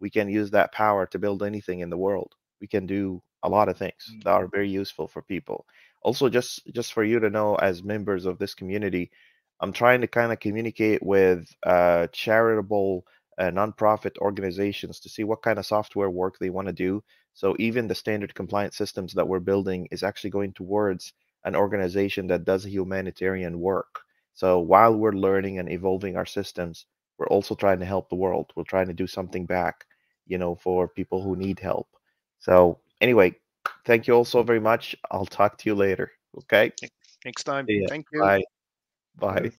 we can use that power to build anything in the world. We can do a lot of things that are very useful for people. Also, just just for you to know, as members of this community, I'm trying to kind of communicate with uh, charitable uh, nonprofit organizations to see what kind of software work they want to do. So even the standard compliance systems that we're building is actually going towards an organization that does humanitarian work. So while we're learning and evolving our systems, we're also trying to help the world. We're trying to do something back, you know, for people who need help. So anyway, thank you all so very much. I'll talk to you later. Okay. Next time. Thank you. Bye. Bye.